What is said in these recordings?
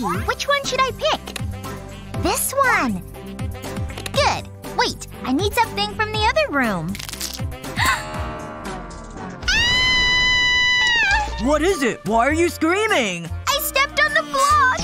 see. Which one should I pick? This one. Good. Wait, I need something from the other room. What is it? Why are you screaming? I stepped on the block!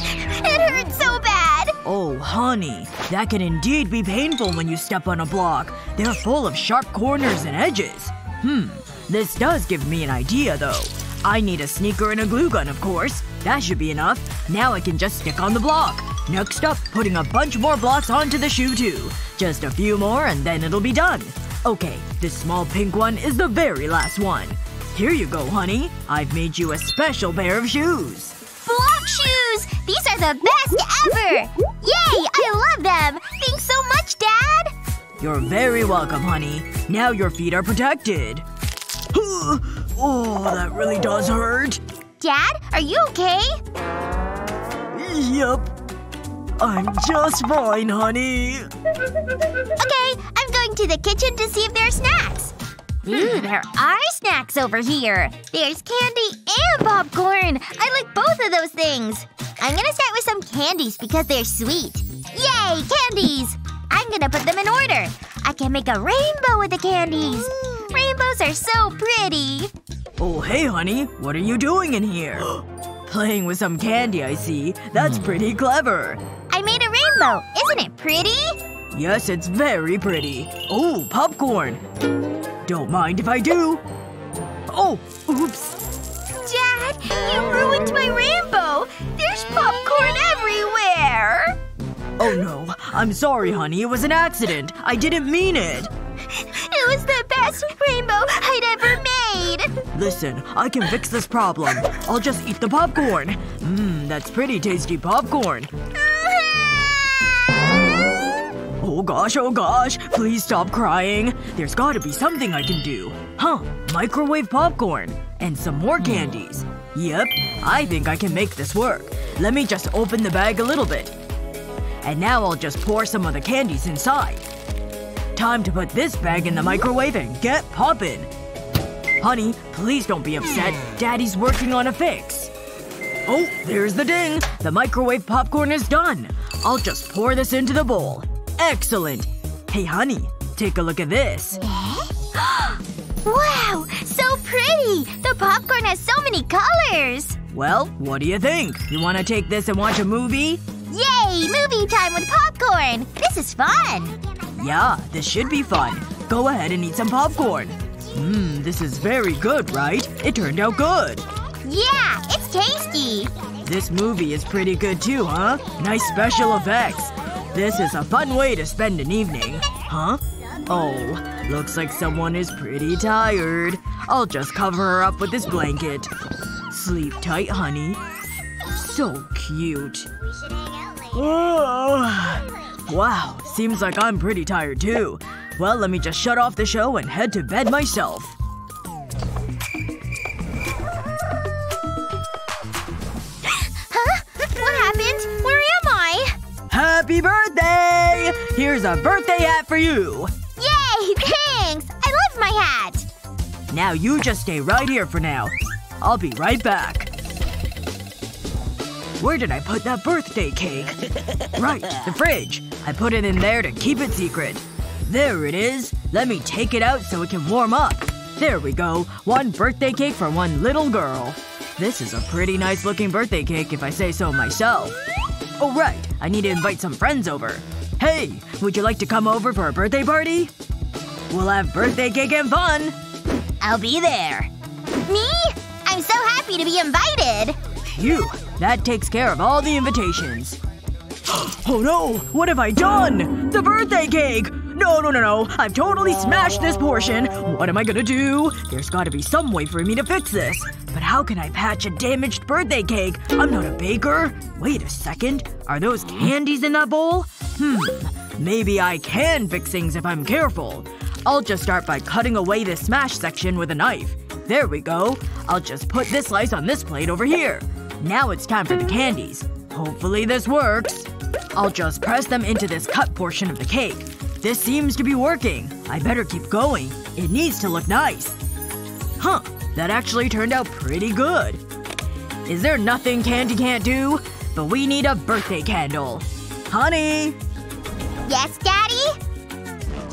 It hurt so bad! Oh, honey. That can indeed be painful when you step on a block. They're full of sharp corners and edges. Hmm. This does give me an idea, though. I need a sneaker and a glue gun, of course. That should be enough. Now I can just stick on the block. Next up, putting a bunch more blocks onto the shoe, too. Just a few more and then it'll be done. Okay, this small pink one is the very last one. Here you go, honey. I've made you a special pair of shoes. Block shoes! These are the best ever! Yay! I love them! Thanks so much, Dad! You're very welcome, honey. Now your feet are protected. oh, that really does hurt. Dad, are you okay? Yep. I'm just fine, honey. Okay, I'm going to the kitchen to see if there are snacks. Ooh, there are snacks over here. There's candy and popcorn. I like both of those things. I'm gonna start with some candies because they're sweet. Yay, candies! I'm gonna put them in order. I can make a rainbow with the candies. Rainbows are so pretty. Oh, hey, honey. What are you doing in here? Playing with some candy, I see. That's hmm. pretty clever. I made a rainbow. Isn't it pretty? Yes, it's very pretty. Oh, popcorn. Don't mind if I do. Oh, oops. Dad, you ruined my rainbow! There's popcorn everywhere! Oh no. I'm sorry, honey. It was an accident. I didn't mean it. It was the best rainbow I'd ever made! Listen, I can fix this problem. I'll just eat the popcorn. Mmm, that's pretty tasty popcorn. Oh gosh, oh gosh. Please stop crying. There's gotta be something I can do. Huh. Microwave popcorn. And some more hmm. candies. Yep. I think I can make this work. Let me just open the bag a little bit. And now I'll just pour some of the candies inside. Time to put this bag in the microwave and get poppin'. Honey, please don't be upset. Daddy's working on a fix. Oh, there's the ding. The microwave popcorn is done. I'll just pour this into the bowl. Excellent. Hey honey, take a look at this. wow! So pretty! The popcorn has so many colors! Well, what do you think? You wanna take this and watch a movie? Yay! Movie time with popcorn! This is fun! Yeah, this should be fun. Go ahead and eat some popcorn. Mmm, this is very good, right? It turned out good. Yeah! It's tasty! This movie is pretty good too, huh? Nice special effects. This is a fun way to spend an evening. Huh? Oh. Looks like someone is pretty tired. I'll just cover her up with this blanket. Sleep tight, honey. So cute. Wow. Seems like I'm pretty tired too. Well, let me just shut off the show and head to bed myself. Huh? What happened? Where am I? Happy birthday! Here's a birthday hat for you! Yay! Thanks! I love my hat! Now you just stay right here for now. I'll be right back. Where did I put that birthday cake? Right, the fridge. I put it in there to keep it secret. There it is. Let me take it out so it can warm up. There we go. One birthday cake for one little girl. This is a pretty nice looking birthday cake if I say so myself. Oh right, I need to invite some friends over. Hey! Would you like to come over for a birthday party? We'll have birthday cake and fun! I'll be there. Me? I'm so happy to be invited! Phew. That takes care of all the invitations. Oh no! What have I done? The birthday cake! No, no, no, no. I've totally smashed this portion. What am I gonna do? There's gotta be some way for me to fix this. But how can I patch a damaged birthday cake? I'm not a baker. Wait a second. Are those candies in that bowl? Hmm. Maybe I can fix things if I'm careful. I'll just start by cutting away this smash section with a knife. There we go. I'll just put this slice on this plate over here. Now it's time for the candies. Hopefully this works. I'll just press them into this cut portion of the cake. This seems to be working. I better keep going. It needs to look nice. Huh. That actually turned out pretty good. Is there nothing candy can't do? but we need a birthday candle. Honey! Yes, Daddy?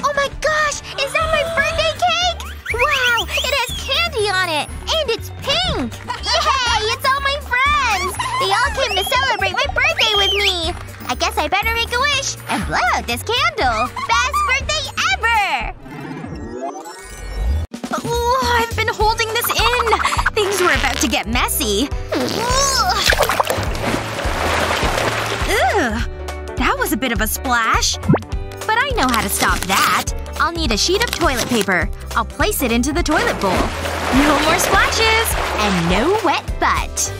Oh my gosh! Is that my birthday cake? Wow! It has candy on it! And it's pink! Yay! It's all my friends! They all came to celebrate my birthday with me! I guess I better make a wish and blow out this candle! Best birthday ever! Oh, I've been holding this in! Things were about to get messy. Ugh. That was a bit of a splash. But I know how to stop that. I'll need a sheet of toilet paper. I'll place it into the toilet bowl. No more splashes! And no wet butt.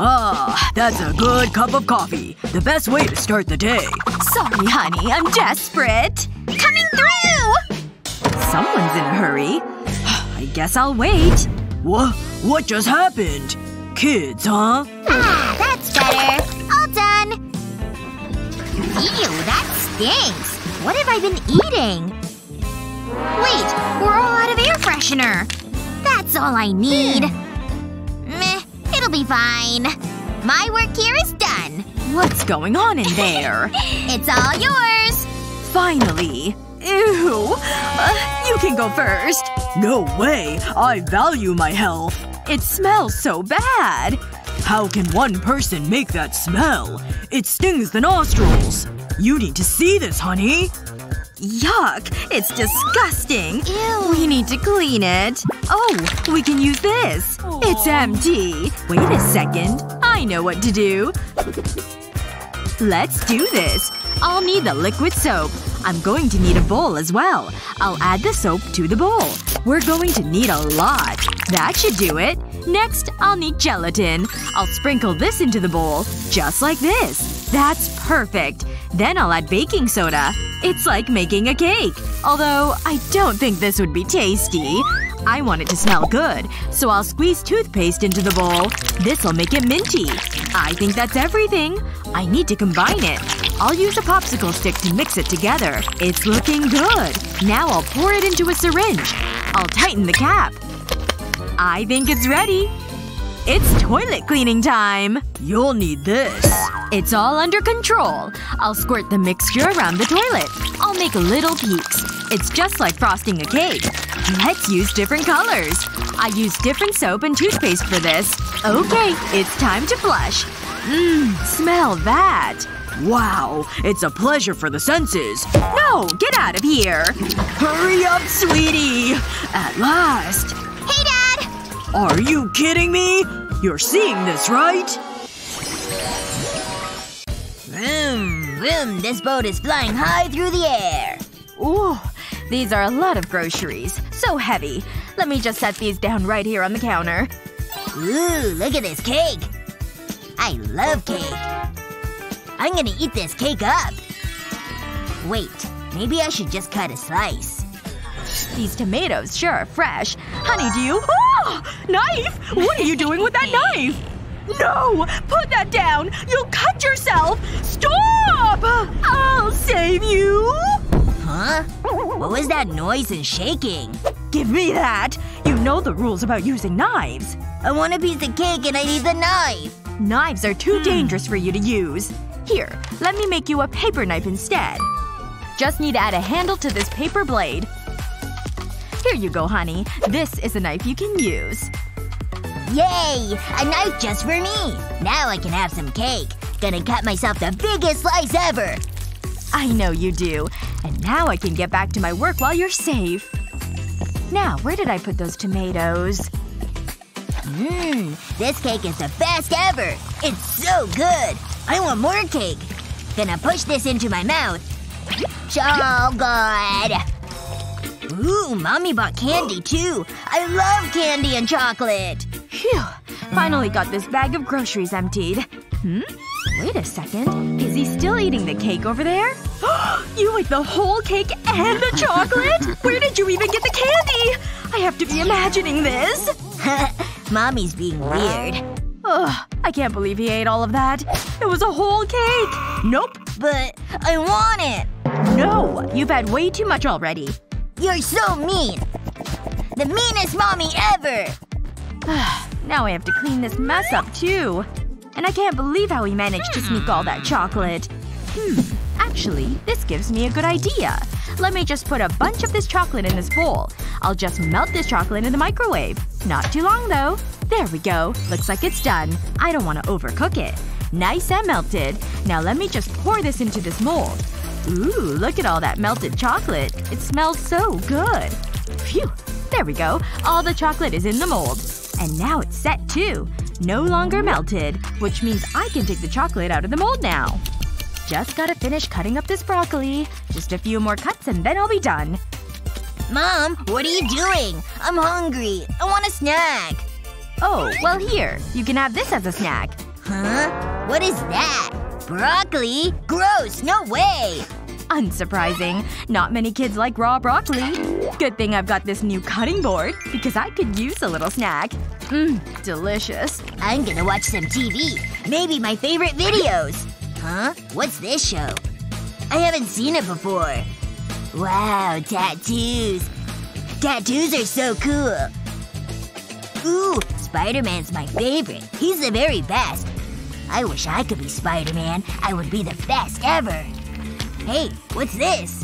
Ah, that's a good cup of coffee. The best way to start the day. Sorry, honey. I'm desperate. Coming through! Someone's in a hurry. I guess I'll wait. What? What just happened? Kids, huh? Ah, that's better. All done. Ew, that stinks. What have I been eating? Wait, we're all out of air freshener. That's all I need. It'll be fine. My work here is done. What's going on in there? It's all yours. Finally. Ew. Uh, you can go first. No way! I value my health. It smells so bad. How can one person make that smell? It stings the nostrils. You need to see this, honey. Yuck. It's disgusting. Ew. We need to clean it. Oh, we can use this. It's empty. Wait a second. I know what to do. Let's do this. I'll need the liquid soap. I'm going to need a bowl as well. I'll add the soap to the bowl. We're going to need a lot. That should do it. Next, I'll need gelatin. I'll sprinkle this into the bowl. Just like this. That's perfect. Then I'll add baking soda. It's like making a cake. Although, I don't think this would be tasty. I want it to smell good, so I'll squeeze toothpaste into the bowl. This'll make it minty. I think that's everything. I need to combine it. I'll use a popsicle stick to mix it together. It's looking good. Now I'll pour it into a syringe. I'll tighten the cap. I think it's ready. It's toilet cleaning time. You'll need this. It's all under control. I'll squirt the mixture around the toilet. I'll make little peaks. It's just like frosting a cake. Let's use different colors. I use different soap and toothpaste for this. Okay, it's time to flush. Mmm, smell that. Wow. It's a pleasure for the senses. No! Get out of here! Hurry up, sweetie! At last. Hey, Dad! Are you kidding me? You're seeing this, right? Vroom, vroom, this boat is flying high through the air. Ooh, these are a lot of groceries. So heavy. Let me just set these down right here on the counter. Ooh, look at this cake. I love cake. I'm gonna eat this cake up. Wait, maybe I should just cut a slice. These tomatoes sure are fresh. Honey, do you- Oh! Knife! What are you doing with that knife? No! Put that down! You'll cut yourself! Stop! I'll save you! Huh? What was that noise and shaking? Give me that! You know the rules about using knives. I want a piece of cake and I need the knife. Knives are too hmm. dangerous for you to use. Here, let me make you a paper knife instead. Just need to add a handle to this paper blade. Here you go, honey. This is a knife you can use. Yay! A knife just for me! Now I can have some cake. Gonna cut myself the biggest slice ever! I know you do. And now I can get back to my work while you're safe. Now, where did I put those tomatoes? Mmm, this cake is the best ever! It's so good! I want more cake! Gonna push this into my mouth. So good! Ooh, mommy bought candy too! I love candy and chocolate! Phew. Finally got this bag of groceries emptied. Hmm? Wait a second. Is he still eating the cake over there? you ate the whole cake and the chocolate? Where did you even get the candy? I have to be imagining this. Mommy's being weird. Ugh. I can't believe he ate all of that. It was a whole cake. Nope. But I want it! No. You've had way too much already. You're so mean! The meanest mommy ever! Now I have to clean this mess up, too. And I can't believe how he managed to sneak all that chocolate. Hmm. Actually, this gives me a good idea. Let me just put a bunch of this chocolate in this bowl. I'll just melt this chocolate in the microwave. Not too long, though. There we go. Looks like it's done. I don't want to overcook it. Nice and melted. Now let me just pour this into this mold. Ooh, look at all that melted chocolate. It smells so good. Phew. There we go. All the chocolate is in the mold. And now it's set too. No longer melted. Which means I can take the chocolate out of the mold now. Just gotta finish cutting up this broccoli. Just a few more cuts and then I'll be done. Mom, what are you doing? I'm hungry. I want a snack. Oh, well here. You can have this as a snack. Huh? What is that? Broccoli? Gross! No way! Unsurprising. Not many kids like raw broccoli. Good thing I've got this new cutting board, because I could use a little snack. Mmm, delicious. I'm gonna watch some TV. Maybe my favorite videos. Huh? What's this show? I haven't seen it before. Wow, tattoos. Tattoos are so cool. Ooh, Spider-Man's my favorite. He's the very best. I wish I could be Spider-Man. I would be the best ever. Hey, what's this?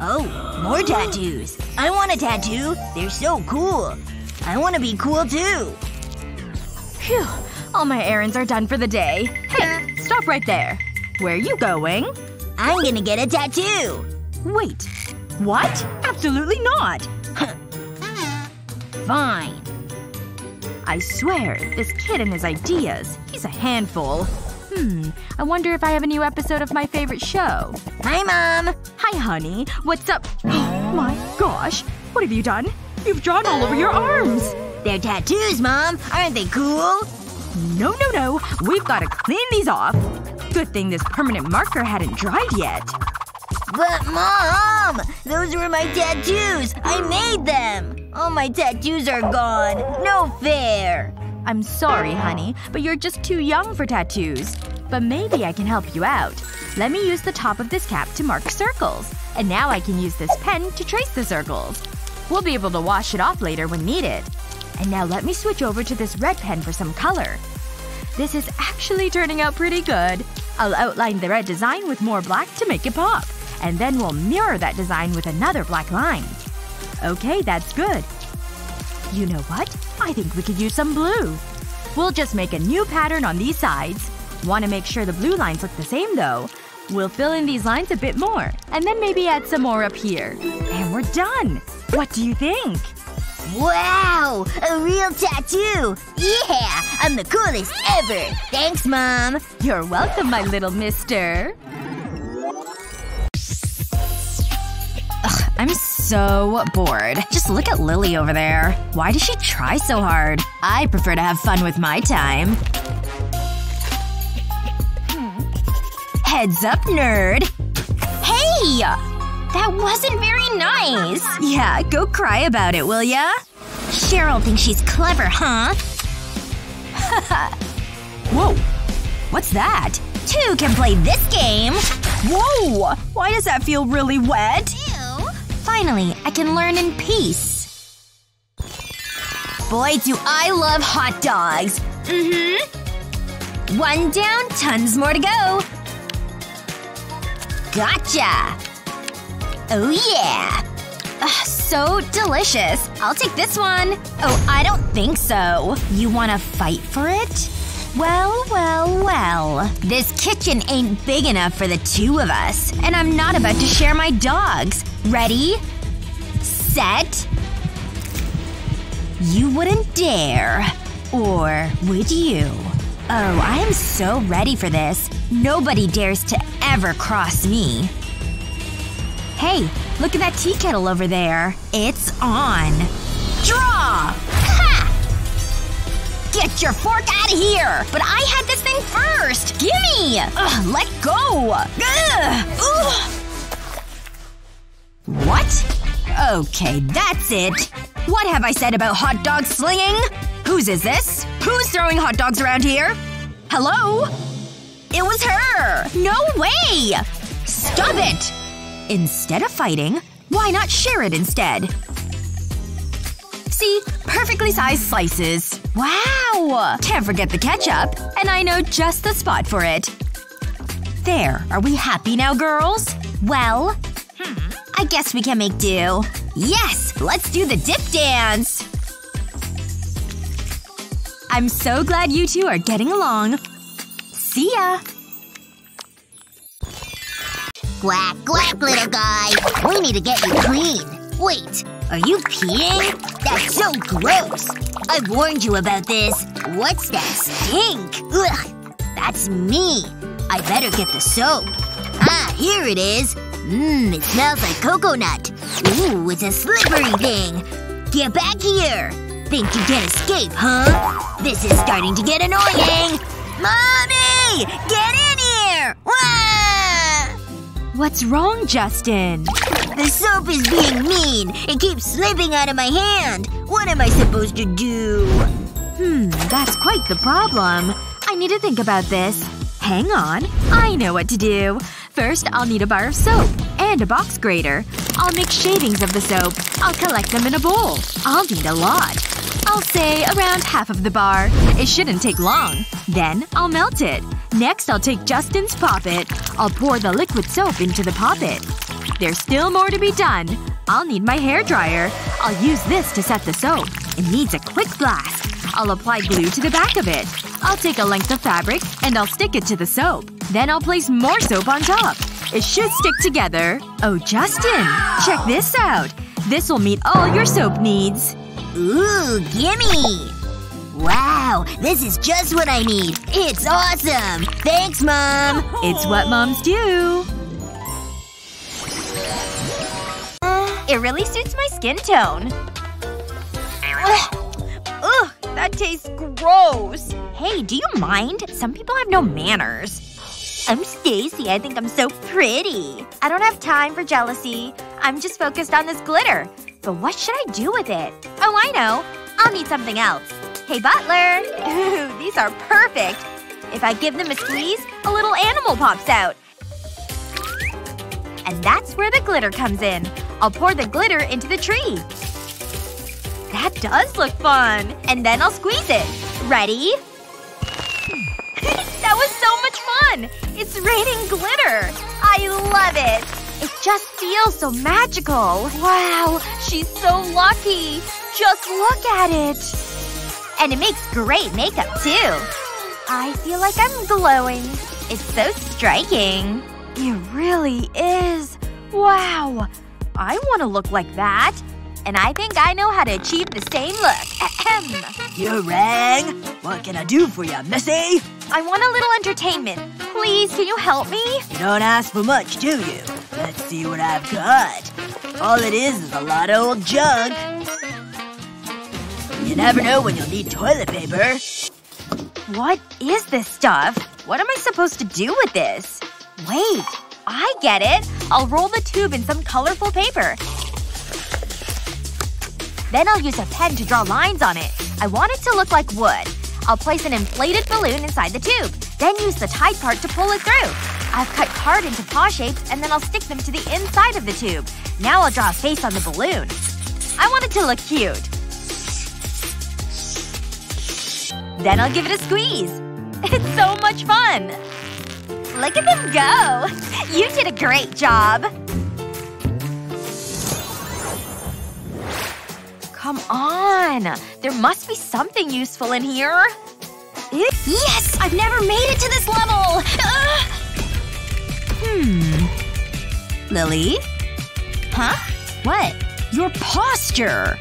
Oh, more tattoos. I want a tattoo. They're so cool. I want to be cool too. Phew. All my errands are done for the day. Hey, stop right there. Where are you going? I'm gonna get a tattoo. Wait. What? Absolutely not. Fine. I swear, this kid and his ideas. He's a handful. Hmm. I wonder if I have a new episode of my favorite show. Hi, Mom. Hi, honey. What's up? Oh my gosh. What have you done? You've drawn all over your arms. They're tattoos, Mom. Aren't they cool? No, no, no. We've gotta clean these off. Good thing this permanent marker hadn't dried yet. But Mom! Those were my tattoos! I made them! All my tattoos are gone. No fair. I'm sorry, honey, but you're just too young for tattoos. But maybe I can help you out. Let me use the top of this cap to mark circles. And now I can use this pen to trace the circles. We'll be able to wash it off later when needed. And now let me switch over to this red pen for some color. This is actually turning out pretty good. I'll outline the red design with more black to make it pop. And then we'll mirror that design with another black line. Okay, that's good. You know what? I think we could use some blue. We'll just make a new pattern on these sides. Want to make sure the blue lines look the same, though. We'll fill in these lines a bit more. And then maybe add some more up here. And we're done! What do you think? Wow! A real tattoo! Yeah! I'm the coolest ever! Thanks, Mom! You're welcome, my little mister. I'm so bored. Just look at Lily over there. Why does she try so hard? I prefer to have fun with my time. Heads up, nerd. Hey! That wasn't very nice. Yeah, go cry about it, will ya? Cheryl thinks she's clever, huh? Whoa. What's that? Two can play this game! Whoa! Why does that feel really wet? Finally, I can learn in peace. Boy, do I love hot dogs. Mm-hmm. One down, tons more to go. Gotcha! Oh yeah! Ugh, so delicious. I'll take this one. Oh, I don't think so. You wanna fight for it? Well, well, well. This kitchen ain't big enough for the two of us. And I'm not about to share my dogs. Ready? Set? You wouldn't dare. Or would you? Oh, I am so ready for this. Nobody dares to ever cross me. Hey, look at that tea kettle over there. It's on. Draw! Get your fork out of here! But I had this thing first! Gimme! Ugh, let go! Ugh! What? Okay, that's it. What have I said about hot dog slinging? Whose is this? Who's throwing hot dogs around here? Hello? It was her! No way! Stop it! Instead of fighting, why not share it instead? See? Perfectly sized slices. Wow! Can't forget the ketchup. And I know just the spot for it. There. Are we happy now, girls? Well, hmm, I guess we can make do. Yes! Let's do the dip dance! I'm so glad you two are getting along. See ya! Quack, quack, little guy. We need to get you clean. Wait, are you peeing? That's so gross. I warned you about this. What's that stink? Ugh. That's me. I better get the soap. Ah, here it is. Mmm, it smells like coconut. Ooh, it's a slippery thing. Get back here. Think you can escape, huh? This is starting to get annoying. Mommy! Get in here! What's wrong, Justin? The soap is being mean. It keeps slipping out of my hand. What am I supposed to do? Hmm, that's quite the problem. I need to think about this. Hang on. I know what to do. First, I'll need a bar of soap. And a box grater. I'll make shavings of the soap. I'll collect them in a bowl. I'll need a lot. I'll say around half of the bar. It shouldn't take long. Then, I'll melt it. Next, I'll take Justin's Pop It. I'll pour the liquid soap into the Pop It. There's still more to be done. I'll need my hair dryer. I'll use this to set the soap. It needs a quick blast. I'll apply glue to the back of it. I'll take a length of fabric, and I'll stick it to the soap. Then I'll place more soap on top. It should stick together. Oh, Justin! Check this out! This will meet all your soap needs. Ooh, gimme! Wow, this is just what I need. It's awesome! Thanks, Mom! It's what moms do. Uh. It really suits my skin tone. Ugh, that tastes gross. Hey, do you mind? Some people have no manners. I'm Stacy. I think I'm so pretty. I don't have time for jealousy. I'm just focused on this glitter. But what should I do with it? Oh, I know. I'll need something else. Hey, butler! Ooh, these are perfect. If I give them a squeeze, a little animal pops out. And that's where the glitter comes in. I'll pour the glitter into the tree. That does look fun. And then I'll squeeze it. Ready? that was so much fun! It's raining glitter! I love it! It just feels so magical. Wow, she's so lucky. Just look at it. And it makes great makeup, too. I feel like I'm glowing. It's so striking. It really is. Wow. I want to look like that. And I think I know how to achieve the same look. Ahem. You rang? What can I do for you, missy? I want a little entertainment. Please, can you help me? You don't ask for much, do you? Let's see what I've got. All it is is a lot of old junk. You never know when you'll need toilet paper. What is this stuff? What am I supposed to do with this? Wait. I get it. I'll roll the tube in some colorful paper. Then I'll use a pen to draw lines on it. I want it to look like wood. I'll place an inflated balloon inside the tube. Then use the tied part to pull it through. I've cut card into paw shapes and then I'll stick them to the inside of the tube. Now I'll draw a face on the balloon. I want it to look cute. Then I'll give it a squeeze. It's so much fun! Look at them go! You did a great job! Come on! There must be something useful in here. Yes! I've never made it to this level! Ugh! Hmm. Lily? Huh? What? Your posture!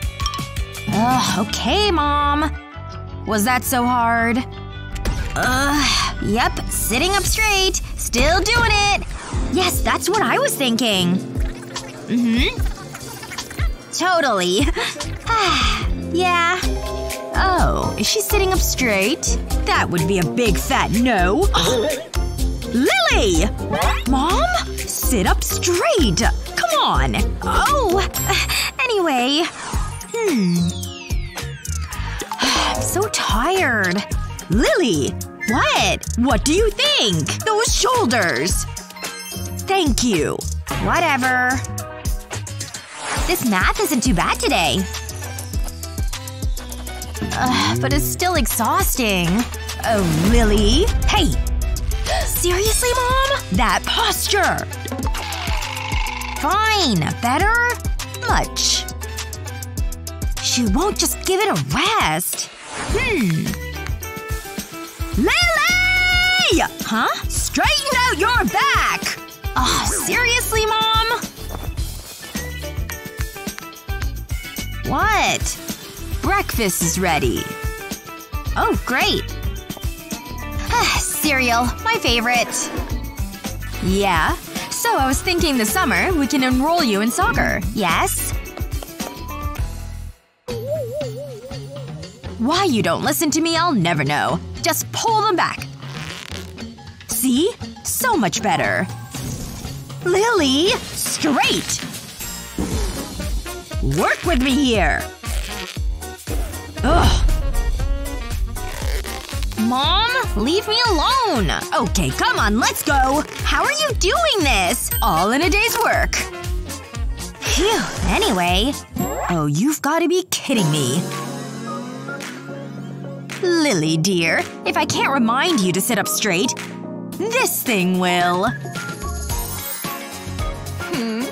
Ugh, okay, Mom. Was that so hard? Ugh. Yep. Sitting up straight. Still doing it. Yes, that's what I was thinking. Mm-hmm. Totally. yeah. Oh, is she sitting up straight? That would be a big fat no. Lily! Mom? Sit up straight! Come on! Oh. Anyway. Hmm. I'm so tired. Lily! What? What do you think? Those shoulders! Thank you. Whatever. This math isn't too bad today. Ugh, but it's still exhausting. Oh, Lily. Hey! Seriously, Mom? That posture! Fine. Better? Much. She won't just give it a rest. Hmm. Lily! Huh? Straighten out your back! Oh, seriously, Mom? What? Breakfast is ready. Oh, great. Cereal. My favorite. Yeah? So I was thinking this summer we can enroll you in soccer. Yes? Why you don't listen to me, I'll never know. Just pull them back. See? So much better. Lily! Straight! Work with me here! Ugh. Mom? Leave me alone! Okay, come on, let's go! How are you doing this? All in a day's work. Phew. Anyway. Oh, you've gotta be kidding me. Lily, dear. If I can't remind you to sit up straight, this thing will. Hmm.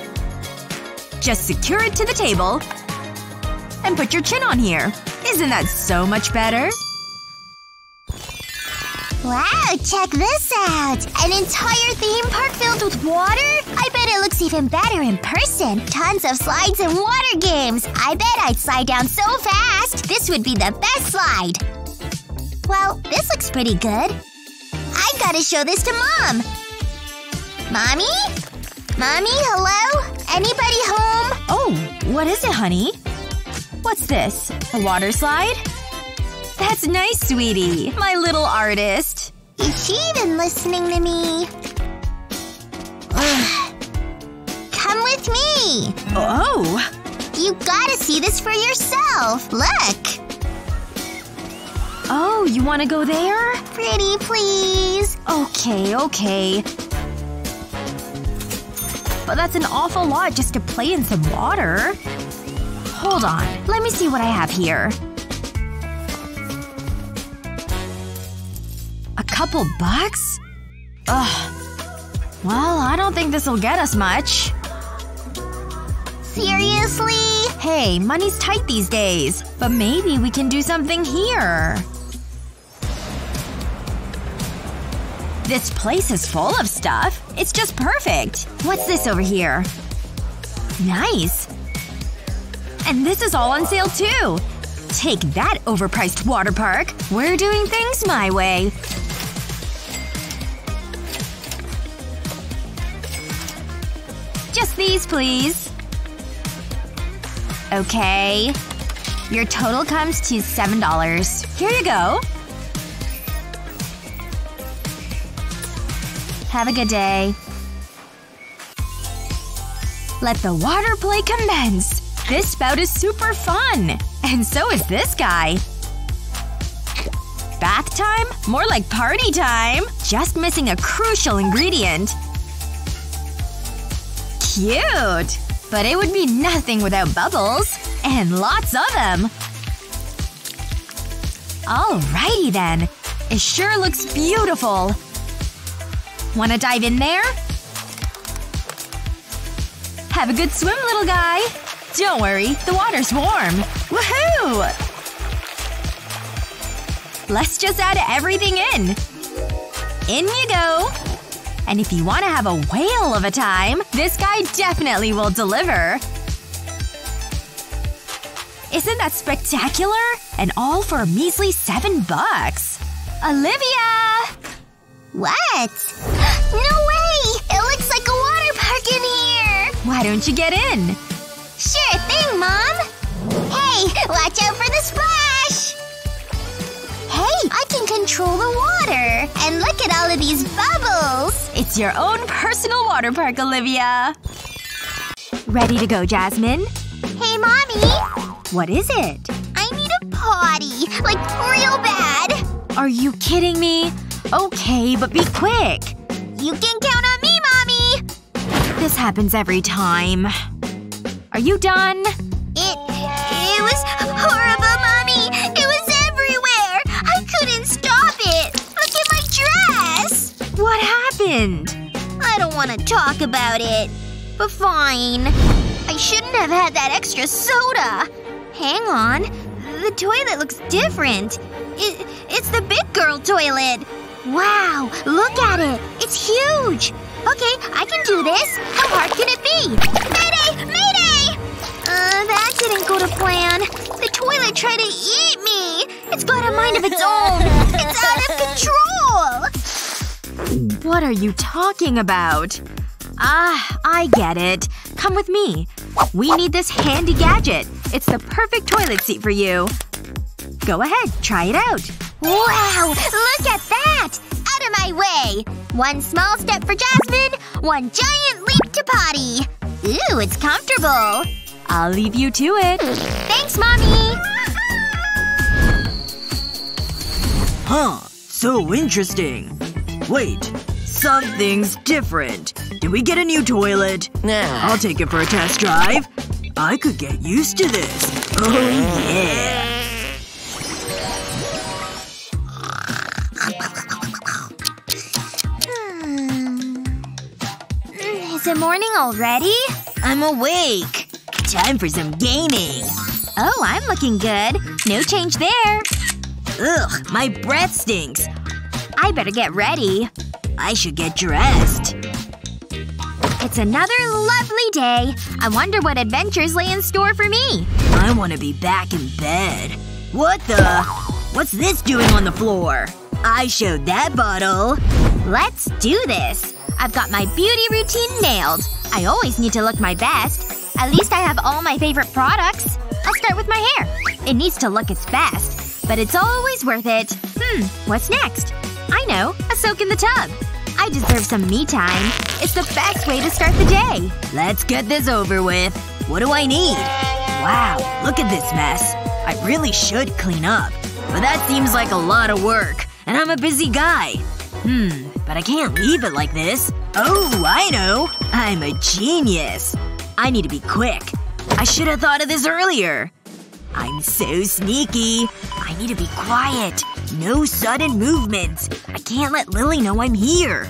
Just secure it to the table. And put your chin on here. Isn't that so much better? Wow, check this out! An entire theme park filled with water? I bet it looks even better in person. Tons of slides and water games. I bet I'd slide down so fast. This would be the best slide. Well, this looks pretty good. I gotta show this to Mom. Mommy? Mommy, hello? Anybody home? Oh, what is it, honey? What's this? A water slide? That's nice, sweetie. My little artist. Is she even listening to me? Come with me! Oh. You gotta see this for yourself. Look! Oh, you wanna go there? Pretty, please. Okay, okay. But that's an awful lot just to play in some water. Hold on. Let me see what I have here. A couple bucks? Ugh. Well, I don't think this'll get us much. Seriously? Hey, money's tight these days. But maybe we can do something here. This place is full of stuff. It's just perfect. What's this over here? Nice. And this is all on sale too. Take that overpriced water park. We're doing things my way. Just these, please. Okay. Your total comes to $7. Here you go. Have a good day. Let the water play commence! This spout is super fun! And so is this guy. Bath time? More like party time! Just missing a crucial ingredient. Cute! But it would be nothing without bubbles. And lots of them. Alrighty then. It sure looks beautiful. Wanna dive in there? Have a good swim, little guy. Don't worry, the water's warm. Woohoo! Let's just add everything in. In you go. And if you want to have a whale of a time, this guy definitely will deliver. Isn't that spectacular? And all for a measly seven bucks. Olivia! What? No way! It looks like a water park in here! Why don't you get in? Sure thing, Mom! Hey, watch out for the splash! Hey, I can control the water! And look at all of these bubbles! It's your own personal water park, Olivia. Ready to go, Jasmine? Hey, Mommy! What is it? I need a potty. Like, real bad. Are you kidding me? Okay, but be quick. You can count on me, mommy! This happens every time. Are you done? It… it was horrible, mommy! It was everywhere! I couldn't stop it! Look at my dress! What happened? I don't want to talk about it. But fine. I shouldn't have had that extra soda. Hang on. The toilet looks different. It, it's the big girl toilet. Wow, look at it. It's huge. Okay, I can do this. How hard can it be? Mayday! Mayday! Uh, that didn't go to plan. The toilet tried to eat me. It's got a mind of its own. It's out of control. What are you talking about? Ah, I get it. Come with me. We need this handy gadget. It's the perfect toilet seat for you. Go ahead, try it out. Wow! Look at that! Out of my way! One small step for Jasmine, one giant leap to potty. Ooh, it's comfortable. I'll leave you to it. Thanks, Mommy! Huh. So interesting. Wait. Something's different. Did we get a new toilet? Nah. I'll take it for a test drive. I could get used to this. Oh yeah. It morning already? I'm awake. Time for some gaming. Oh, I'm looking good. No change there. Ugh, my breath stinks. I better get ready. I should get dressed. It's another lovely day. I wonder what adventures lay in store for me. I want to be back in bed. What the? What's this doing on the floor? I showed that bottle. Let's do this. I've got my beauty routine nailed. I always need to look my best. At least I have all my favorite products. I'll start with my hair. It needs to look its best. But it's always worth it. Hmm, what's next? I know. A soak in the tub. I deserve some me time. It's the best way to start the day. Let's get this over with. What do I need? Wow, look at this mess. I really should clean up. But that seems like a lot of work. And I'm a busy guy. Hmm, but I can't leave it like this. Oh, I know! I'm a genius. I need to be quick. I should have thought of this earlier. I'm so sneaky. I need to be quiet. No sudden movements. I can't let Lily know I'm here.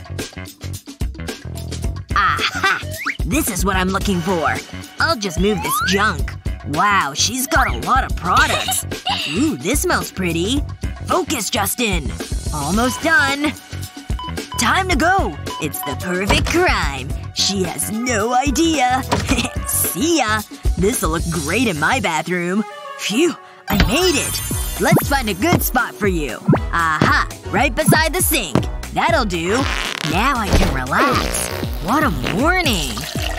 Aha! This is what I'm looking for. I'll just move this junk. Wow, she's got a lot of products. Ooh, this smells pretty. Focus, Justin. Almost done. Time to go. It's the perfect crime. She has no idea. See ya. This'll look great in my bathroom. Phew. I made it. Let's find a good spot for you. Aha. Right beside the sink. That'll do. Now I can relax. What a morning.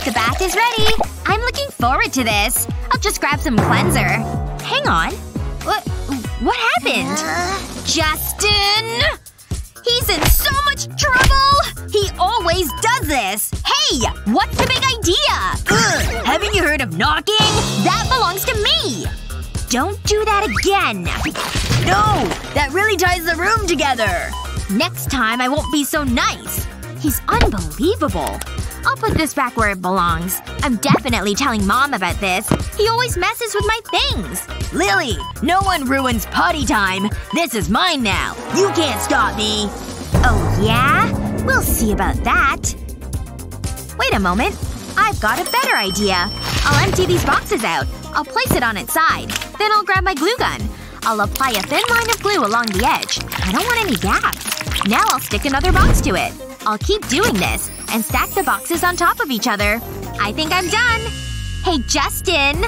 The bath is ready. I'm looking forward to this. I'll just grab some cleanser. Hang on. What what happened? Uh. Justin! He's in so much trouble! He always does this! Hey! What's the big idea? Ugh. Haven't you heard of knocking? That belongs to me! Don't do that again! No! That really ties the room together! Next time I won't be so nice. He's unbelievable. I'll put this back where it belongs. I'm definitely telling mom about this. He always messes with my things. Lily! No one ruins potty time! This is mine now! You can't stop me! Oh yeah? We'll see about that. Wait a moment. I've got a better idea. I'll empty these boxes out. I'll place it on its side. Then I'll grab my glue gun. I'll apply a thin line of glue along the edge. I don't want any gaps. Now I'll stick another box to it. I'll keep doing this, and stack the boxes on top of each other. I think I'm done. Hey, Justin!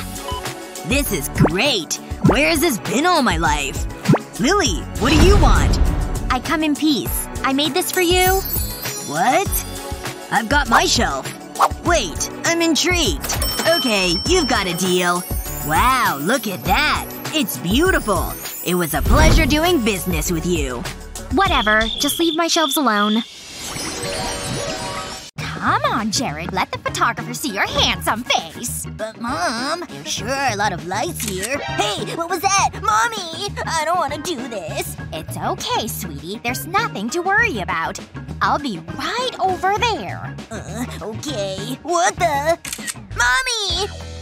This is great! Where has this been all my life? Lily, what do you want? I come in peace. I made this for you. What? I've got my shelf. Wait, I'm intrigued. Okay, you've got a deal. Wow, look at that. It's beautiful. It was a pleasure doing business with you. Whatever. Just leave my shelves alone. Come on, Jared. Let the photographer see your handsome face. But mom, there's sure a lot of lights here. Hey, what was that? Mommy! I don't want to do this. It's okay, sweetie. There's nothing to worry about. I'll be right over there. Uh, okay. What the? Mommy!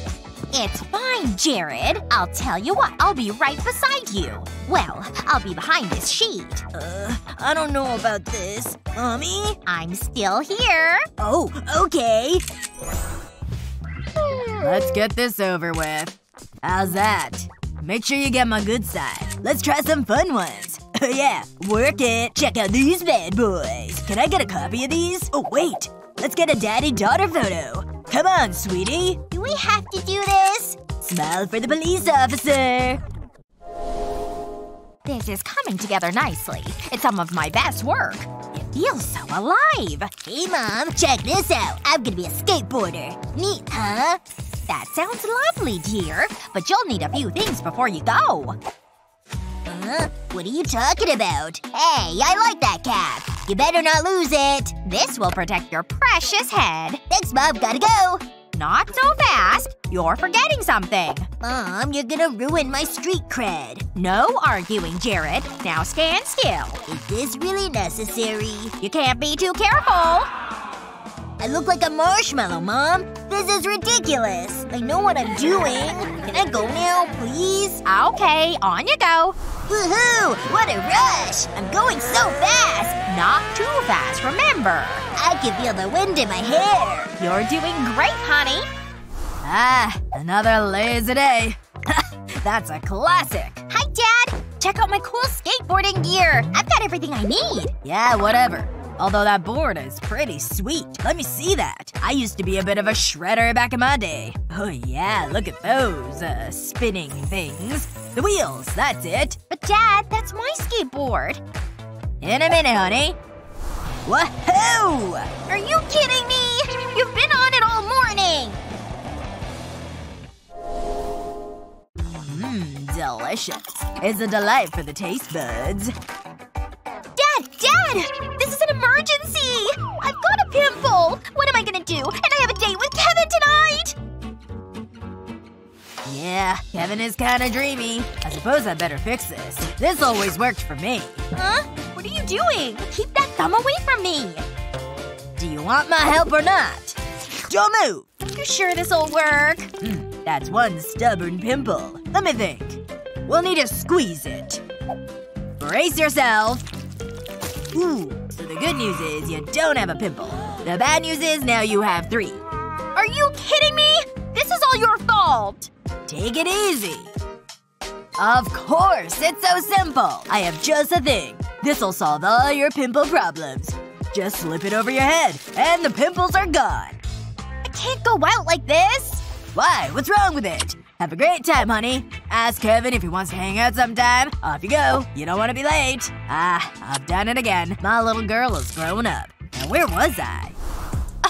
It's fine, Jared. I'll tell you what, I'll be right beside you. Well, I'll be behind this sheet. Uh, I don't know about this. Mommy? I'm still here. Oh, okay. Let's get this over with. How's that? Make sure you get my good side. Let's try some fun ones. Oh yeah, work it. Check out these bad boys. Can I get a copy of these? Oh wait. Let's get a daddy-daughter photo. Come on, sweetie. Do we have to do this? Smile for the police officer. This is coming together nicely. It's some of my best work. It feels so alive. Hey mom, check this out. I'm gonna be a skateboarder. Neat, huh? That sounds lovely, dear. But you'll need a few things before you go. Huh? What are you talking about? Hey, I like that cap. You better not lose it. This will protect your precious head. Thanks, Mom. Gotta go. Not so fast. You're forgetting something. Mom, you're gonna ruin my street cred. No arguing, Jared. Now stand still. Is this really necessary? You can't be too careful. I look like a marshmallow, Mom. This is ridiculous. I know what I'm doing. Can I go now, please? Okay, on you go. Woohoo! What a rush! I'm going so fast! Not too fast, remember. I can feel the wind in my hair. You're doing great, honey. Ah, another lazy day. That's a classic. Hi, Dad! Check out my cool skateboarding gear. I've got everything I need. Yeah, whatever. Although that board is pretty sweet. Let me see that. I used to be a bit of a shredder back in my day. Oh yeah, look at those, uh, spinning things. The wheels, that's it. But Dad, that's my skateboard. In a minute, honey. Woohoo! Are you kidding me? You've been on it all morning! Mmm, delicious. It's a delight for the taste buds. Dad! Dad! Do? And I have a date with Kevin tonight! Yeah, Kevin is kinda dreamy. I suppose I better fix this. This always worked for me. Huh? What are you doing? Keep that thumb away from me! Do you want my help or not? Don't move! You sure this'll work? Hmm, that's one stubborn pimple. Let me think. We'll need to squeeze it. Brace yourself. Ooh, so the good news is you don't have a pimple. The bad news is now you have three. Are you kidding me? This is all your fault! Take it easy. Of course, it's so simple. I have just a thing. This'll solve all your pimple problems. Just slip it over your head, and the pimples are gone. I can't go out like this! Why? What's wrong with it? Have a great time, honey. Ask Kevin if he wants to hang out sometime. Off you go. You don't want to be late. Ah, I've done it again. My little girl is grown up. Now where was I?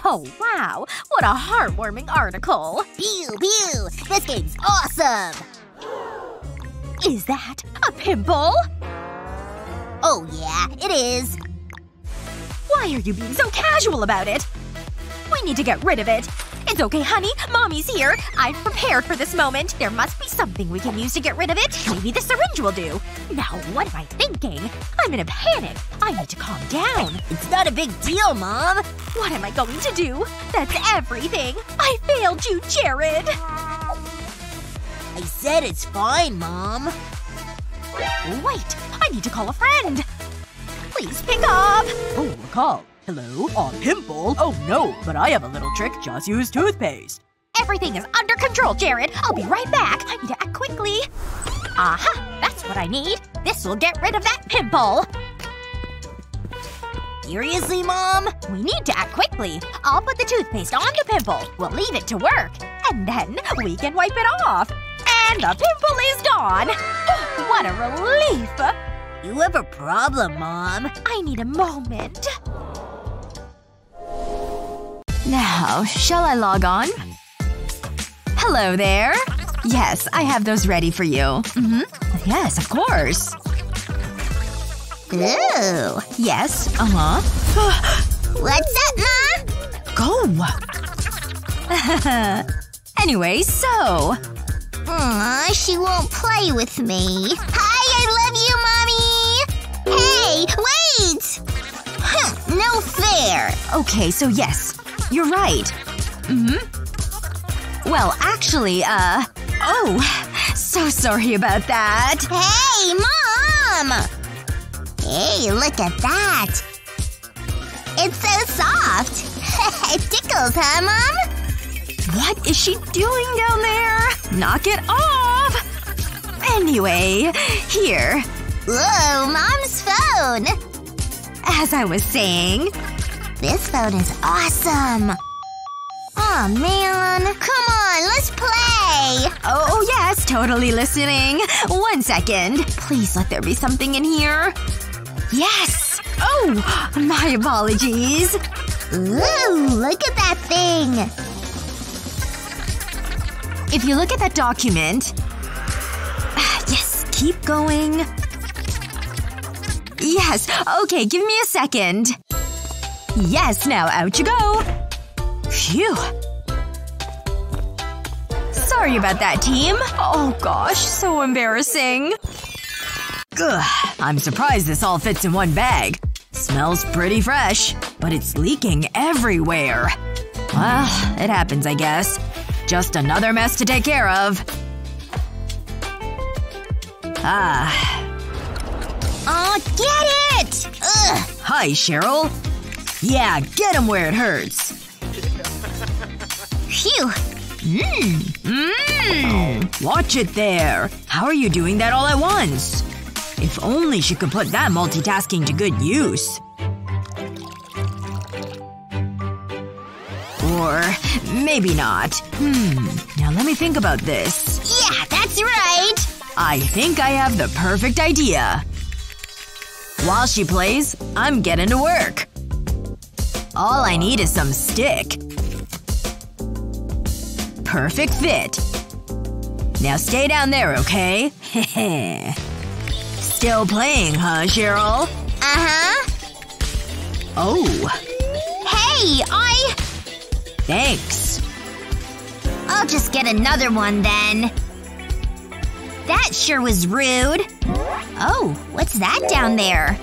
Oh, wow. What a heartwarming article. Pew pew! This game's awesome! Is that a pimple? Oh yeah, it is. Why are you being so casual about it? Need to get rid of it. It's okay, honey. Mommy's here. I've prepared for this moment. There must be something we can use to get rid of it. Maybe the syringe will do. Now, what am I thinking? I'm in a panic. I need to calm down. It's not a big deal, Mom. What am I going to do? That's everything. I failed you, Jared. I said it's fine, Mom. Wait. I need to call a friend. Please pick up. Oh, a call. Hello? A pimple? Oh no, but I have a little trick. Just use toothpaste. Everything is under control, Jared. I'll be right back. I need to act quickly. Aha! That's what I need. This will get rid of that pimple. Seriously, Mom? We need to act quickly. I'll put the toothpaste on the pimple. We'll leave it to work. And then we can wipe it off. And the pimple is gone. what a relief. You have a problem, Mom. I need a moment. Now, shall I log on? Hello there. Yes, I have those ready for you. Mm-hmm. Yes, of course. Ooh. Yes, uh-huh. What's up, Mom? Go! anyway, so… Aw, she won't play with me. Hi, I love you, Mommy! Hey, wait! No fair. Okay, so yes. You're right. Mm-hmm. Well, actually, uh… Oh. So sorry about that. Hey, Mom! Hey, look at that. It's so soft. it tickles, huh, Mom? What is she doing down there? Knock it off! Anyway, here. Whoa, Mom's phone! As I was saying… This phone is awesome! oh, man. Come on, let's play! Oh, oh, yes, totally listening. One second. Please let there be something in here. Yes! Oh! My apologies. Ooh, look at that thing! If you look at that document… Yes, keep going. Yes, okay, give me a second. Yes, now out you go. Phew. Sorry about that, team. Oh gosh, so embarrassing. Ugh, I'm surprised this all fits in one bag. Smells pretty fresh, but it's leaking everywhere. Well, it happens, I guess. Just another mess to take care of. Ah. Oh, get it! Ugh! Hi, Cheryl. Yeah, get him where it hurts. Phew. Mmm. Mmm. Watch it there. How are you doing that all at once? If only she could put that multitasking to good use. Or maybe not. Hmm. Now let me think about this. Yeah, that's right! I think I have the perfect idea. While she plays, I'm getting to work. All I need is some stick. Perfect fit. Now stay down there, okay? Heh Still playing, huh, Cheryl? Uh-huh. Oh. Hey, I… Thanks. I'll just get another one then. That sure was rude. Oh, what's that down there?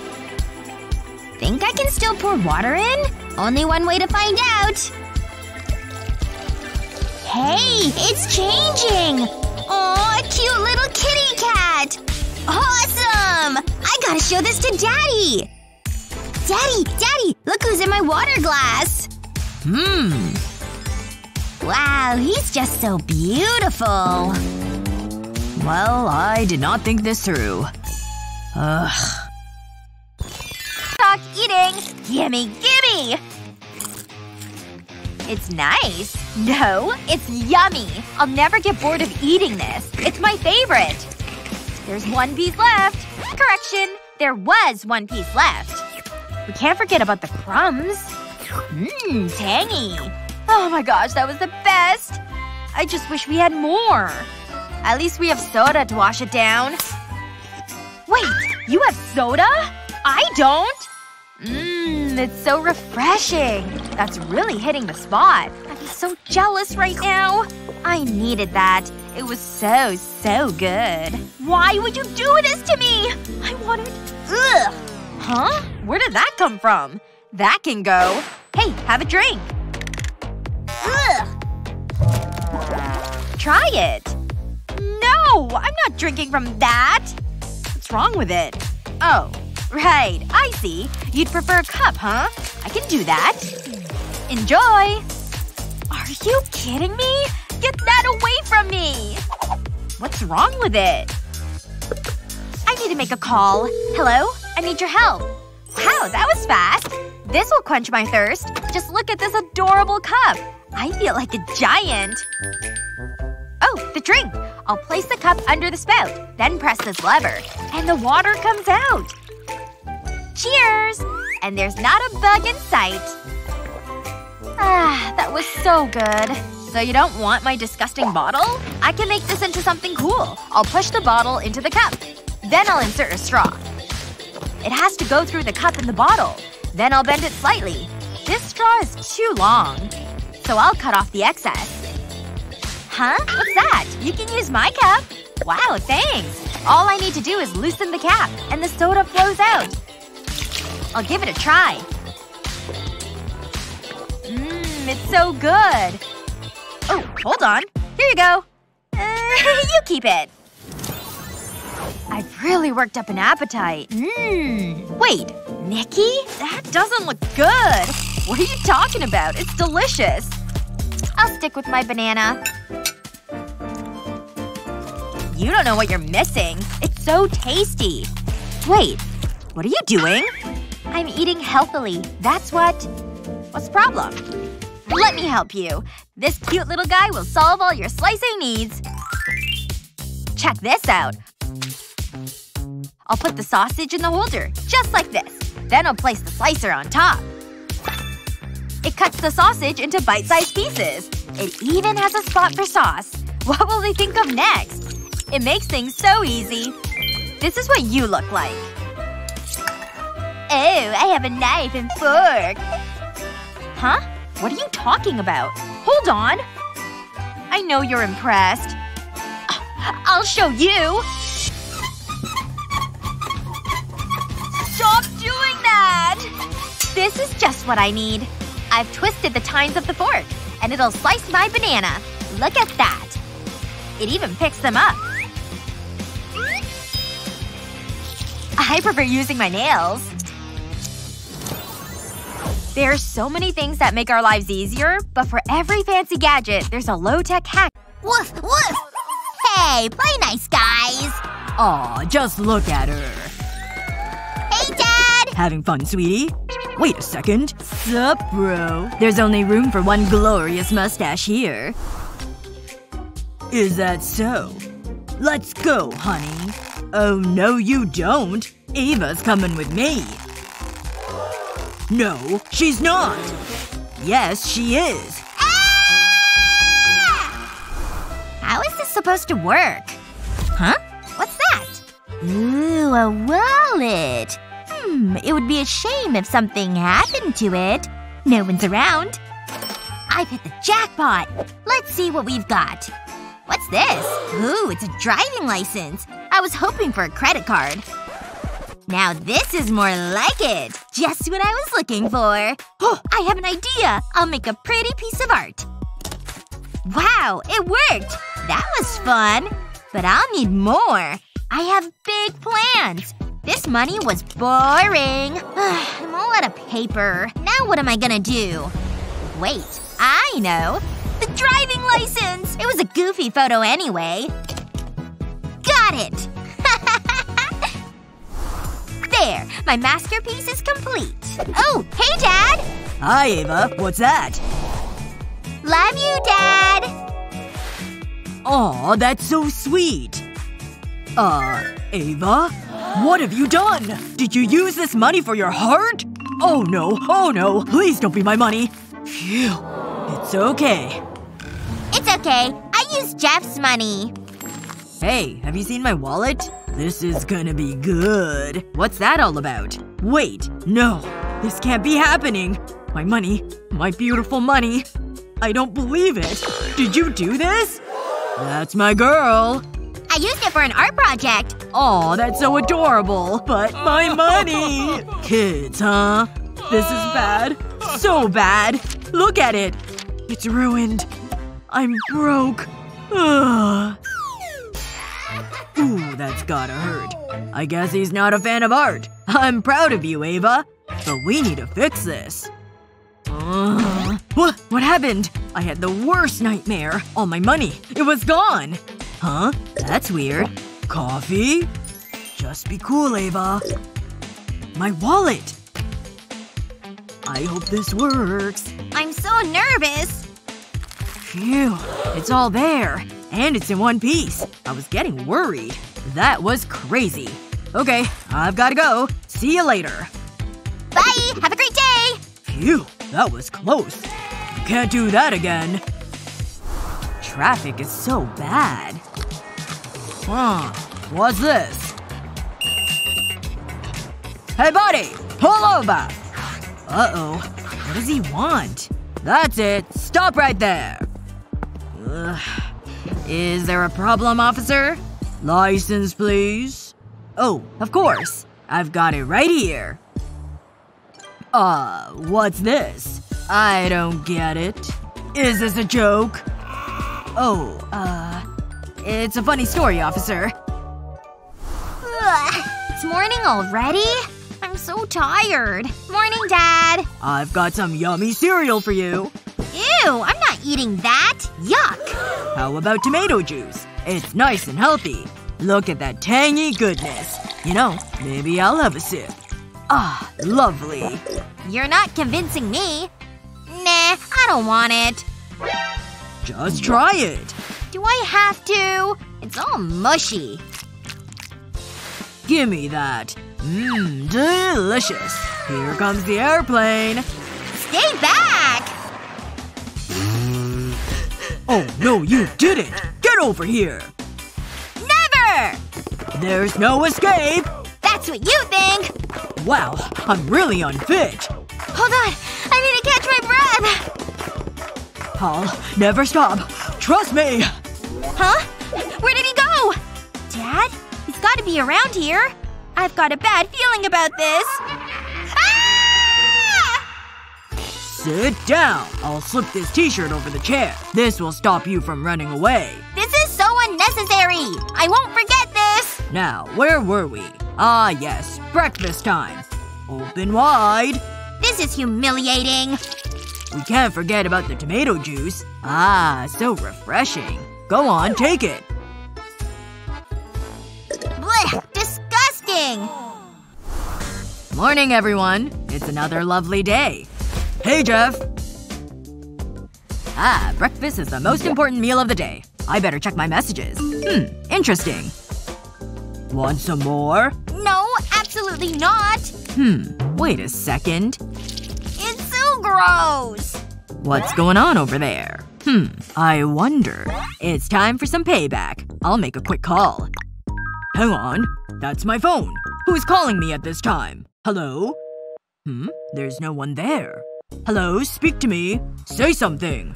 Think I can still pour water in? Only one way to find out. Hey, it's changing! Oh, a cute little kitty cat! Awesome! I gotta show this to Daddy! Daddy, Daddy, look who's in my water glass! Hmm. Wow, he's just so beautiful. Well, I did not think this through. Ugh. Stop eating! Gimme, gimme! It's nice. No, it's yummy. I'll never get bored of eating this. It's my favorite. There's one piece left. Correction. There was one piece left. We can't forget about the crumbs. Mmm, tangy. Oh my gosh, that was the best! I just wish we had more. At least we have soda to wash it down. Wait, you have soda? I don't? Mmm, it's so refreshing. That's really hitting the spot. I'm so jealous right now. I needed that. It was so, so good. Why would you do this to me? I want it. Ugh. Huh? Where did that come from? That can go. Hey, have a drink. Ugh. Try it. No! I'm not drinking from that! What's wrong with it? Oh. Right. I see. You'd prefer a cup, huh? I can do that. Enjoy! Are you kidding me? Get that away from me! What's wrong with it? I need to make a call. Hello? I need your help. Wow, that was fast. This will quench my thirst. Just look at this adorable cup. I feel like a giant. Oh, the drink! I'll place the cup under the spout, then press this lever. And the water comes out. Cheers! And there's not a bug in sight. Ah, that was so good. So you don't want my disgusting bottle? I can make this into something cool. I'll push the bottle into the cup. Then I'll insert a straw. It has to go through the cup and the bottle. Then I'll bend it slightly. This straw is too long. So I'll cut off the excess. Huh? What's that? You can use my cup. Wow, thanks. All I need to do is loosen the cap, and the soda flows out. I'll give it a try. Mmm, it's so good. Oh, hold on. Here you go. Uh, you keep it. I've really worked up an appetite. Mmm. Wait. Nikki? That doesn't look good. What are you talking about? It's delicious. I'll stick with my banana. You don't know what you're missing. It's so tasty. Wait. What are you doing? I'm eating healthily. That's what… What's the problem? Let me help you. This cute little guy will solve all your slicing needs. Check this out. I'll put the sausage in the holder, just like this. Then I'll place the slicer on top. It cuts the sausage into bite-sized pieces. It even has a spot for sauce. What will they think of next? It makes things so easy. This is what you look like. Oh, I have a knife and fork. Huh? What are you talking about? Hold on. I know you're impressed. I'll show you! Stop doing that! This is just what I need. I've twisted the tines of the fork, and it'll slice my banana. Look at that. It even picks them up. I prefer using my nails. There are so many things that make our lives easier, but for every fancy gadget, there's a low-tech hack. Woof woof! Hey, play nice, guys! Aw, just look at her. Hey, Dad! Having fun, sweetie? Wait a second. Sup, bro? There's only room for one glorious mustache here. Is that so? Let's go, honey. Oh no you don't. Ava's coming with me. No, she's not. Yes, she is. How is this supposed to work? Huh? What's that? Ooh, a wallet. Hmm, it would be a shame if something happened to it. No one's around. I've hit the jackpot. Let's see what we've got. What's this? Ooh, it's a driving license. I was hoping for a credit card. Now this is more like it. Just what I was looking for. Oh, I have an idea. I'll make a pretty piece of art. Wow, it worked! That was fun. But I'll need more. I have big plans. This money was boring. I'm all out of paper. Now what am I gonna do? Wait, I know. The driving license! It was a goofy photo anyway. Got it! There. My masterpiece is complete. Oh, hey Dad! Hi, Ava. What's that? Love you, Dad! Aw, that's so sweet. Uh, Ava? What have you done? Did you use this money for your heart? Oh no, oh no, please don't be my money. Phew. It's okay. It's okay. I used Jeff's money. Hey, have you seen my wallet? This is gonna be good. What's that all about? Wait, no. This can't be happening. My money. My beautiful money. I don't believe it. Did you do this? That's my girl. I used it for an art project. Aw, that's so adorable. But my money! Kids, huh? This is bad. So bad. Look at it. It's ruined. I'm broke. Ugh. Ooh, that's gotta hurt. I guess he's not a fan of art. I'm proud of you, Ava. But we need to fix this. Uh, what? What happened? I had the worst nightmare. All my money. It was gone. Huh? That's weird. Coffee? Just be cool, Ava. My wallet! I hope this works. I'm so nervous. Phew. It's all there. And it's in one piece. I was getting worried. That was crazy. Okay, I've gotta go. See you later. Bye! Have a great day! Phew. That was close. You can't do that again. Traffic is so bad. Huh. What's this? Hey buddy! Pull over! Uh-oh. What does he want? That's it. Stop right there. Ugh. Is there a problem, officer? License, please. Oh, of course. I've got it right here. Uh, what's this? I don't get it. Is this a joke? Oh, uh… It's a funny story, officer. Ugh. It's morning already? I'm so tired. Morning, Dad. I've got some yummy cereal for you. Ew, I'm not eating that. Yuck. How about tomato juice? It's nice and healthy. Look at that tangy goodness. You know, maybe I'll have a sip. Ah, lovely. You're not convincing me. Nah, I don't want it. Just try it. Do I have to? It's all mushy. Gimme that. Mmm, delicious. Here comes the airplane. Stay back! Oh, no you didn't! Get over here! Never! There's no escape! That's what you think! Wow, I'm really unfit. Hold on. I need to catch my breath. I'll never stop. Trust me! Huh? Where did he go? Dad? He's gotta be around here. I've got a bad feeling about this. Sit down. I'll slip this t-shirt over the chair. This will stop you from running away. This is so unnecessary! I won't forget this! Now, where were we? Ah yes, breakfast time. Open wide. This is humiliating. We can't forget about the tomato juice. Ah, so refreshing. Go on, take it. Blech! Disgusting! Morning, everyone. It's another lovely day. Hey, Jeff. Ah, breakfast is the most important meal of the day. I better check my messages. Hmm, interesting. Want some more? No, absolutely not! Hmm, wait a second. It's so gross! What's going on over there? Hmm, I wonder. It's time for some payback. I'll make a quick call. Hang on. That's my phone. Who's calling me at this time? Hello? Hmm? There's no one there. Hello? Speak to me. Say something.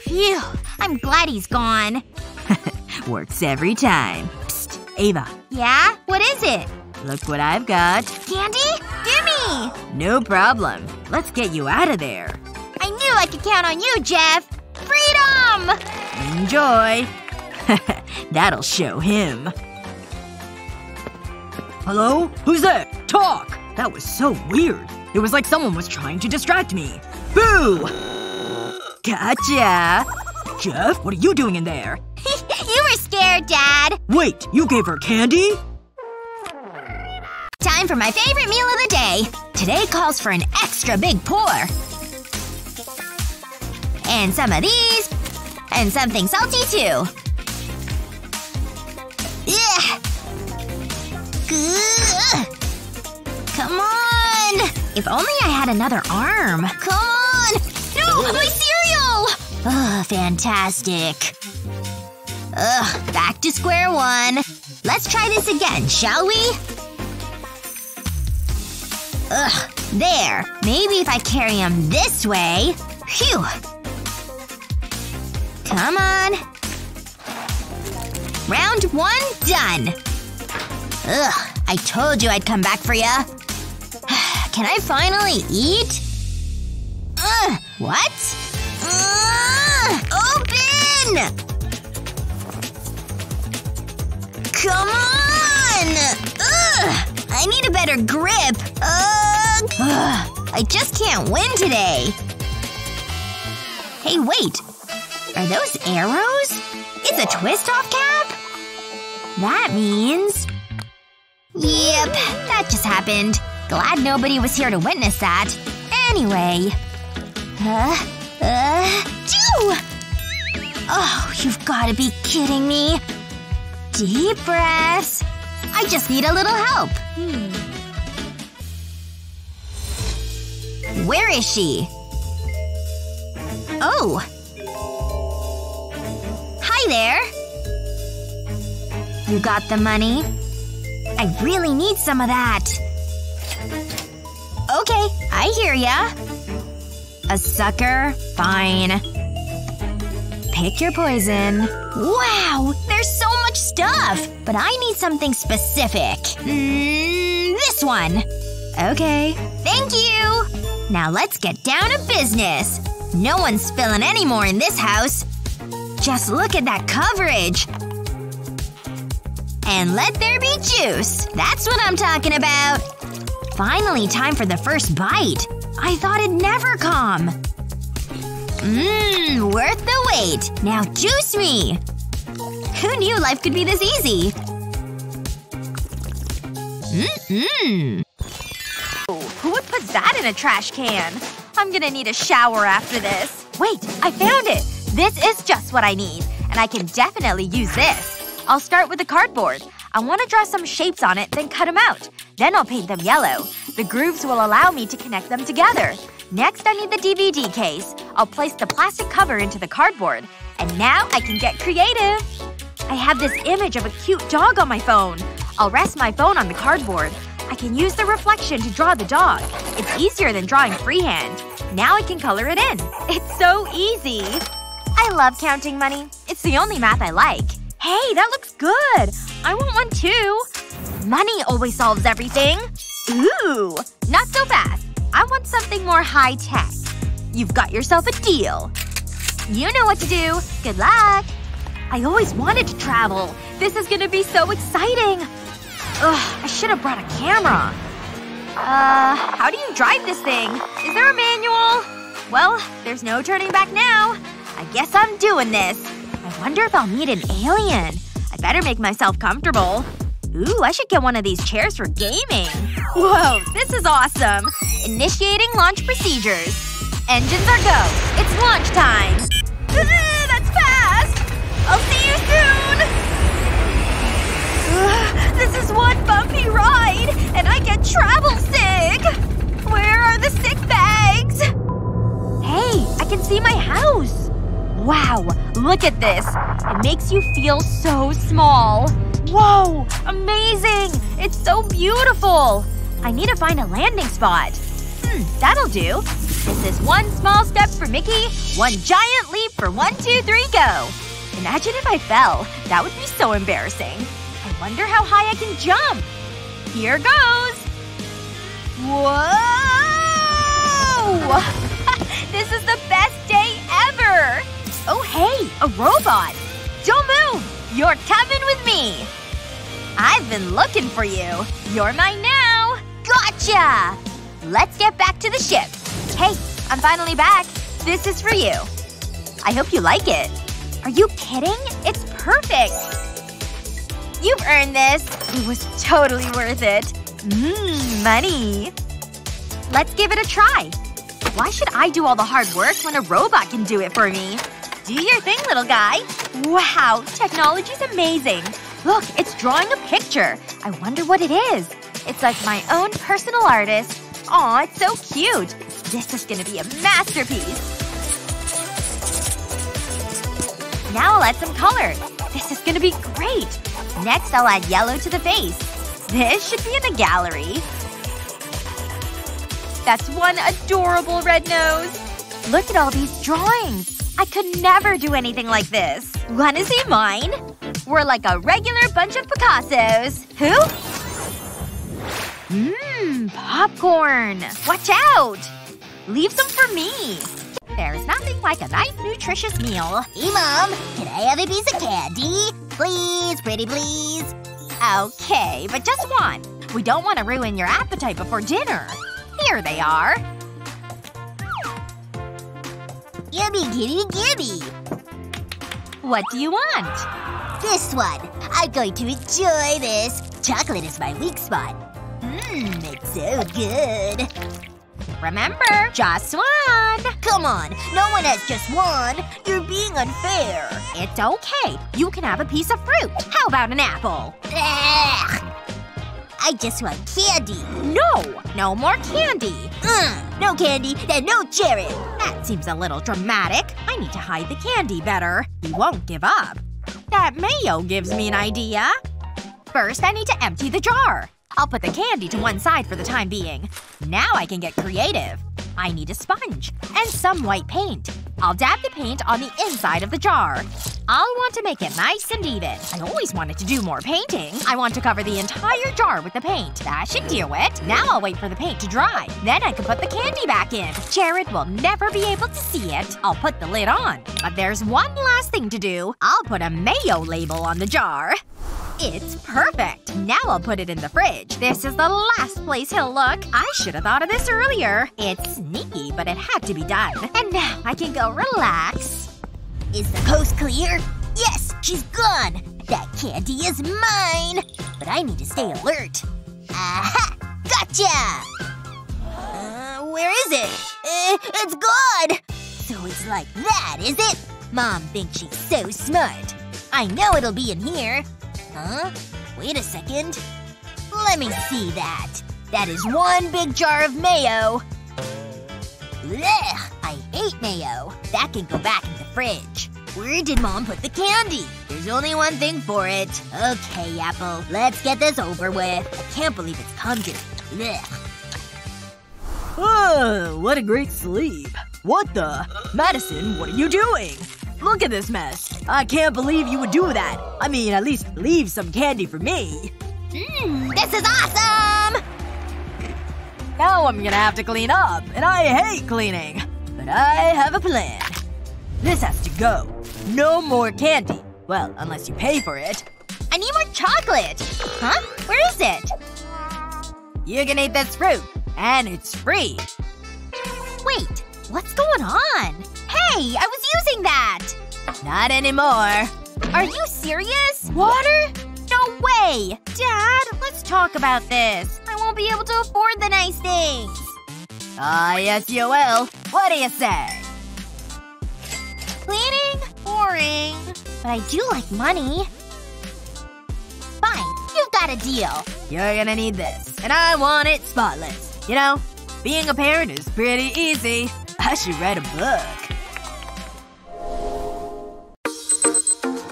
Phew. I'm glad he's gone. Works every time. Psst. Ava. Yeah? What is it? Look what I've got. Candy? Gimme! No problem. Let's get you out of there. I knew I could count on you, Jeff! Freedom! Enjoy. That'll show him. Hello? Who's that? Talk! That was so weird. It was like someone was trying to distract me. Boo! Gotcha! Jeff, what are you doing in there? you were scared, Dad! Wait, you gave her candy? Time for my favorite meal of the day. Today calls for an extra big pour. And some of these. And something salty, too. Ugh. Come on! If only I had another arm. Come on! No! My cereal! Ugh, fantastic. Ugh, back to square one. Let's try this again, shall we? Ugh, there. Maybe if I carry him this way. Phew. Come on. Round one done. Ugh, I told you I'd come back for ya. Can I finally eat? Ugh, what? Ugh, open! Come on! Ugh, I need a better grip. Ugh. Ugh, I just can't win today. Hey, wait. Are those arrows? It's a twist-off cap? That means… Yep, that just happened. Glad nobody was here to witness that. Anyway. Uh, uh! Oh, you've gotta be kidding me. Deep breaths. I just need a little help. Where is she? Oh. Hi there. You got the money? I really need some of that. Okay, I hear ya. A sucker? Fine. Pick your poison. Wow! There's so much stuff! But I need something specific. Mmm, this one. Okay. Thank you! Now let's get down to business. No one's spilling any more in this house. Just look at that coverage! And let there be juice. That's what I'm talking about. Finally time for the first bite. I thought it'd never come. Mmm, worth the wait. Now juice me! Who knew life could be this easy? Mmm. Who would put that in a trash can? I'm gonna need a shower after this. Wait, I found it! This is just what I need. And I can definitely use this. I'll start with the cardboard. I want to draw some shapes on it, then cut them out. Then I'll paint them yellow. The grooves will allow me to connect them together. Next I need the DVD case. I'll place the plastic cover into the cardboard. And now I can get creative! I have this image of a cute dog on my phone. I'll rest my phone on the cardboard. I can use the reflection to draw the dog. It's easier than drawing freehand. Now I can color it in. It's so easy! I love counting money. It's the only math I like. Hey, that looks good! I want one too! Money always solves everything! Ooh! Not so fast. I want something more high-tech. You've got yourself a deal. You know what to do. Good luck! I always wanted to travel. This is gonna be so exciting! Ugh, I should have brought a camera. Uh, how do you drive this thing? Is there a manual? Well, there's no turning back now. I guess I'm doing this. I wonder if I'll meet an alien. I better make myself comfortable. Ooh, I should get one of these chairs for gaming. Whoa, this is awesome. Initiating launch procedures. Engines are go. It's launch time. That's fast! I'll see you soon! This is one bumpy ride! And I get travel sick! Where are the sick bags? Hey, I can see my house! Wow, look at this. It makes you feel so small. Whoa! Amazing! It's so beautiful! I need to find a landing spot. Hmm, that'll do. This is one small step for Mickey, one giant leap for one, two, three, go! Imagine if I fell. That would be so embarrassing. I wonder how high I can jump. Here goes. Whoa! this is the best day ever! Oh hey, a robot! Don't move! You're coming with me! I've been looking for you. You're mine now! Gotcha! Let's get back to the ship. Hey, I'm finally back. This is for you. I hope you like it. Are you kidding? It's perfect! You've earned this. It was totally worth it. Mmm, money. Let's give it a try. Why should I do all the hard work when a robot can do it for me? Do your thing, little guy. Wow, technology's amazing. Look, it's drawing a picture. I wonder what it is. It's like my own personal artist. Aw, it's so cute. This is gonna be a masterpiece. Now I'll add some color. This is gonna be great. Next, I'll add yellow to the face. This should be in the gallery. That's one adorable red nose. Look at all these drawings. I could never do anything like this. Wanna see mine? We're like a regular bunch of Picassos. Who? Mmm, popcorn. Watch out! Leave some for me. There's nothing like a nice, nutritious meal. Hey, Mom. Can I have a piece of candy? Please, pretty please. Okay, but just one. We don't want to ruin your appetite before dinner. Here they are. Gimme, gimme, gimme. What do you want? This one. I'm going to enjoy this. Chocolate is my weak spot. Mmm, it's so good. Remember, just one. Come on. No one has just one. You're being unfair. It's okay. You can have a piece of fruit. How about an apple? I just want candy. No! No more candy. Mm, no candy, then no cherry. That seems a little dramatic. I need to hide the candy better. He won't give up. That mayo gives me an idea. First, I need to empty the jar. I'll put the candy to one side for the time being. Now I can get creative. I need a sponge. And some white paint. I'll dab the paint on the inside of the jar. I'll want to make it nice and even. I always wanted to do more painting. I want to cover the entire jar with the paint. That should do it. Now I'll wait for the paint to dry. Then I can put the candy back in. Jared will never be able to see it. I'll put the lid on. But there's one last thing to do. I'll put a mayo label on the jar. It's perfect! Now I'll put it in the fridge. This is the last place he'll look. I should have thought of this earlier. It's sneaky, but it had to be done. And now I can go relax. Is the coast clear? Yes! She's gone! That candy is mine! But I need to stay alert. Aha! Gotcha! Uh, where is it? Uh, it's gone! So it's like that, is it? Mom thinks she's so smart. I know it'll be in here. Huh? Wait a second. Let me see that. That is one big jar of mayo. Blech! I hate mayo. That can go back in the fridge. Where did mom put the candy? There's only one thing for it. Okay, Apple. Let's get this over with. I can't believe it's to Blech. Oh, what a great sleep. What the? Madison, what are you doing? Look at this mess. I can't believe you would do that. I mean, at least leave some candy for me. Mmm, this is awesome! Now I'm gonna have to clean up, and I hate cleaning. But I have a plan. This has to go. No more candy. Well, unless you pay for it. I need more chocolate! Huh? Where is it? You can eat this fruit. And it's free. Wait. What's going on? Hey! I was using that! Not anymore. Are you serious? Water? No way! Dad, let's talk about this. I won't be able to afford the nice things. Ah, uh, yes you will. What do you say? Cleaning? Boring. But I do like money. Fine. You've got a deal. You're gonna need this. And I want it spotless. You know, being a parent is pretty easy. I should write a book.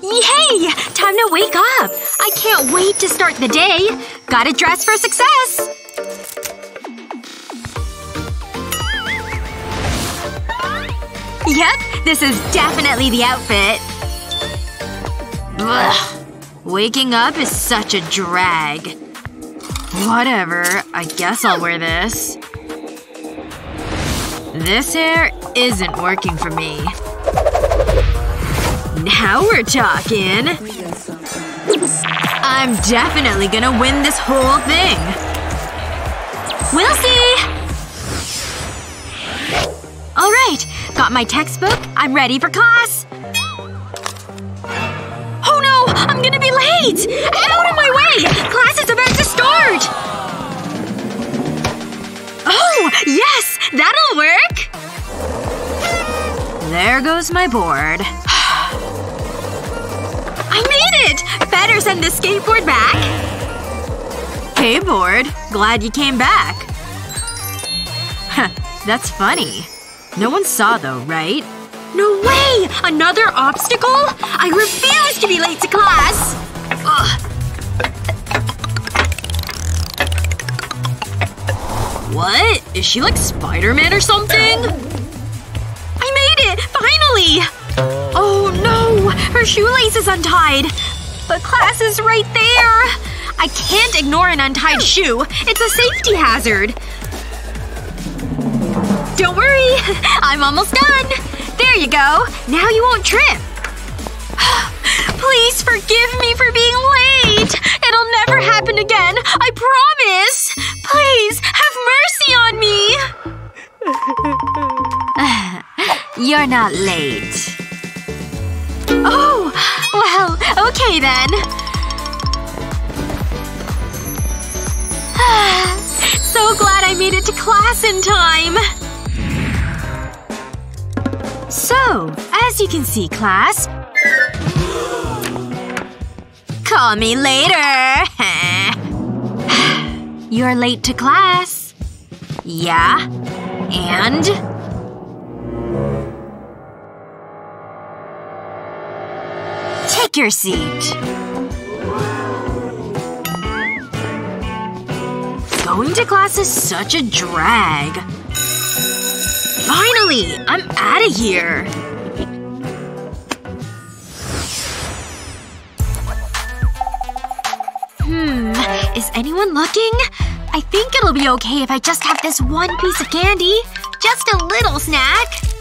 Hey! Time to wake up! I can't wait to start the day. Gotta dress for success! Yep, this is definitely the outfit. Ugh. Waking up is such a drag. Whatever. I guess I'll wear this. This hair isn't working for me. Now we're talking. I'm definitely gonna win this whole thing. We'll see! Alright, got my textbook. I'm ready for class. Oh no! I'm gonna be late! Out of my way! Class is about to start! Oh! Yes! That'll work! There goes my board. I made it! Better send the skateboard back. Hey, board. Glad you came back. Huh. That's funny. No one saw though, right? No way! Another obstacle? I refuse to be late to class! Ugh. What? Is she like Spider-Man or something? I made it! Finally! Oh no! Her shoelace is untied! But class is right there! I can't ignore an untied shoe. It's a safety hazard. Don't worry. I'm almost done. There you go. Now you won't trip. Please forgive me for being late. It'll never happen again. I promise. Please, have mercy on me. You're not late. Oh! Well, okay then. so glad I made it to class in time. So, as you can see, class. Call me later. You're late to class. Yeah? And? Your seat. Going to class is such a drag. Finally! I'm outta here. Hmm. Is anyone looking? I think it'll be okay if I just have this one piece of candy. Just a little snack.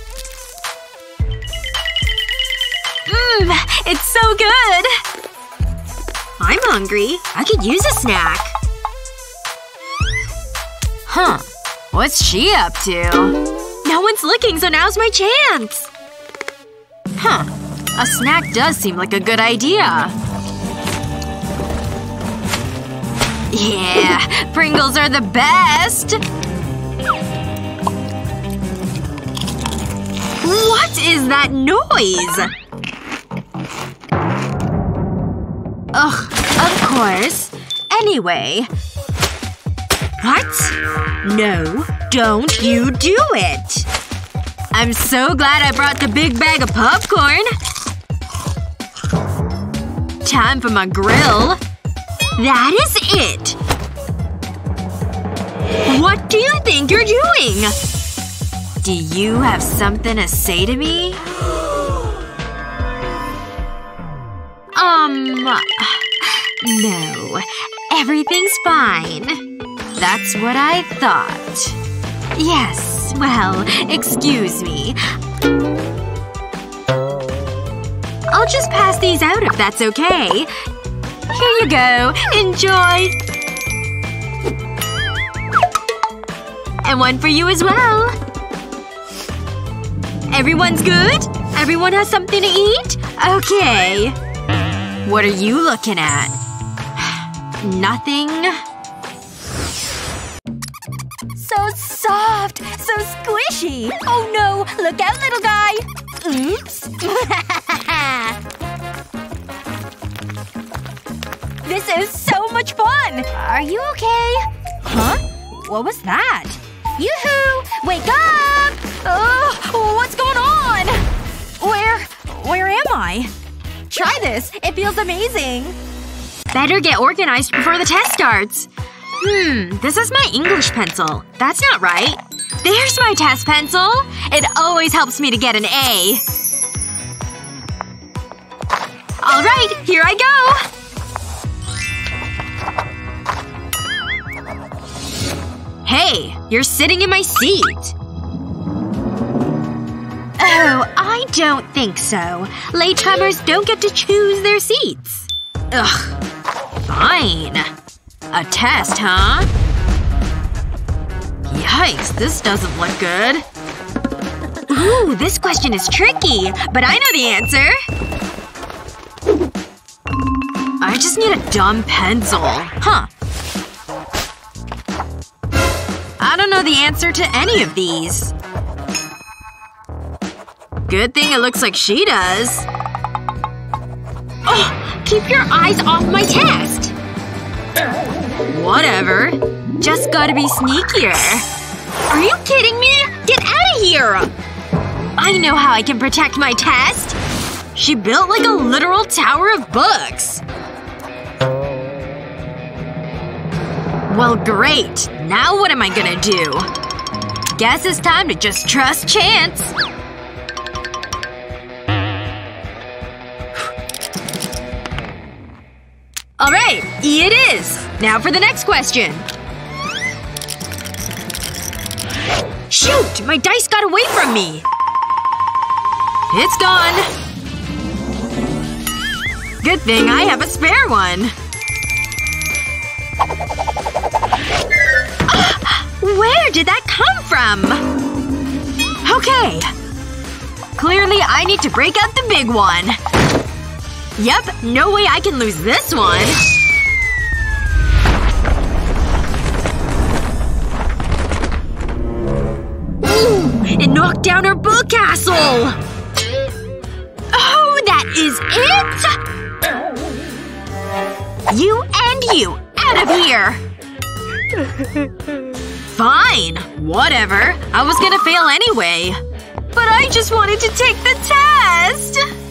Mmm. It's so good! I'm hungry. I could use a snack. Huh. What's she up to? No one's looking, so now's my chance! Huh. A snack does seem like a good idea. Yeah, Pringles are the best! What is that noise? Ugh, of course. Anyway. What? No, don't you do it! I'm so glad I brought the big bag of popcorn. Time for my grill. That is it! What do you think you're doing? Do you have something to say to me? Um… No. Everything's fine. That's what I thought. Yes, well, excuse me. I'll just pass these out if that's okay. Here you go. Enjoy. And one for you as well. Everyone's good? Everyone has something to eat? Okay. What are you looking at? Nothing? So soft! So squishy! Oh no! Look out, little guy! Oops. this is so much fun! Are you okay? Huh? What was that? Yoo-hoo! Wake up! Oh, what's going on? Where… where am I? Try this. It feels amazing. Better get organized before the test starts. Hmm, this is my English pencil. That's not right. There's my test pencil! It always helps me to get an A. Alright, here I go! Hey, you're sitting in my seat. Oh, I don't think so. Latecomers don't get to choose their seats. Ugh. Fine. A test, huh? Yikes, this doesn't look good. Ooh, this question is tricky, but I know the answer. I just need a dumb pencil. Huh. I don't know the answer to any of these. Good thing it looks like she does. Oh, keep your eyes off my test! Whatever. Just gotta be sneakier. Are you kidding me? Get out of here! I know how I can protect my test. She built like a literal tower of books. Well, great. Now what am I gonna do? Guess it's time to just trust chance. Alright, E it is! Now for the next question. Shoot! My dice got away from me! It's gone. Good thing I have a spare one. Where did that come from? Okay. Clearly I need to break out the big one. Yep, no way I can lose this one. Ooh, it knocked down our book castle! Oh, that is it? You and you, out of here! Fine. Whatever. I was gonna fail anyway. But I just wanted to take the test!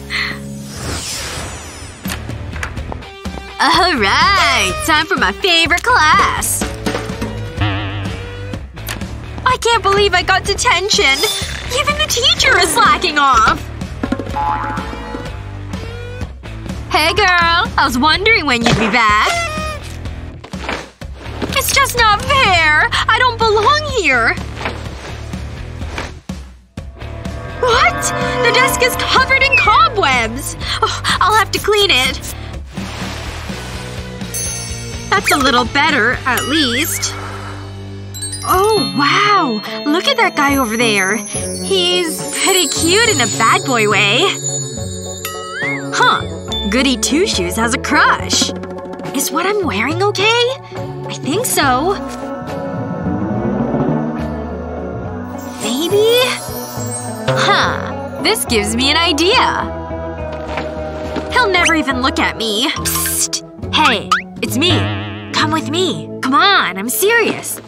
Alright, time for my favorite class. I can't believe I got detention. Even the teacher is slacking off! Hey girl. I was wondering when you'd be back. It's just not fair! I don't belong here! What? The desk is covered in cobwebs! Oh, I'll have to clean it. That's a little better, at least. Oh, wow. Look at that guy over there. He's pretty cute in a bad boy way. Huh. Goody Two Shoes has a crush. Is what I'm wearing okay? I think so. Maybe? Huh. This gives me an idea. He'll never even look at me. Psst. Hey. It's me. Come with me. Come on, I'm serious.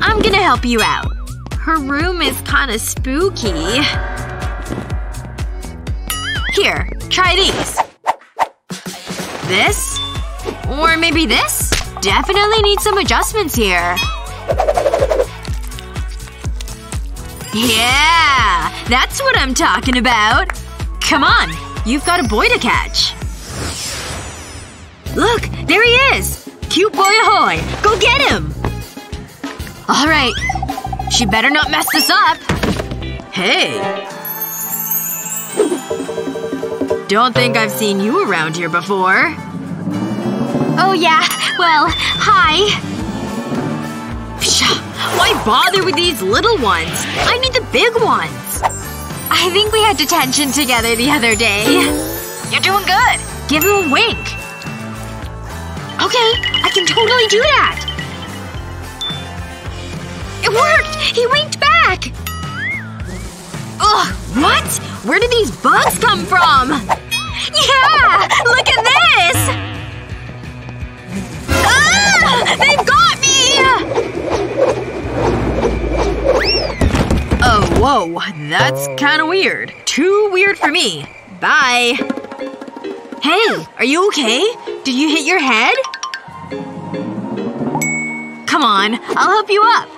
I'm gonna help you out. Her room is kinda spooky. Here, try these. This? Or maybe this? Definitely need some adjustments here. Yeah! That's what I'm talking about! Come on, you've got a boy to catch. Look! There he is! Cute boy ahoy! Go get him! Alright. She better not mess this up. Hey. Don't think I've seen you around here before. Oh yeah. Well, hi. Why bother with these little ones? I need the big ones. I think we had detention together the other day. You're doing good. Give him a wink. Okay, I can totally do that! It worked! He winked back! Ugh, what? Where did these bugs come from? Yeah! Look at this! Ah! They've got me! Oh, whoa. That's kinda weird. Too weird for me. Bye. Hey, are you okay? Did you hit your head? Come on, I'll help you up.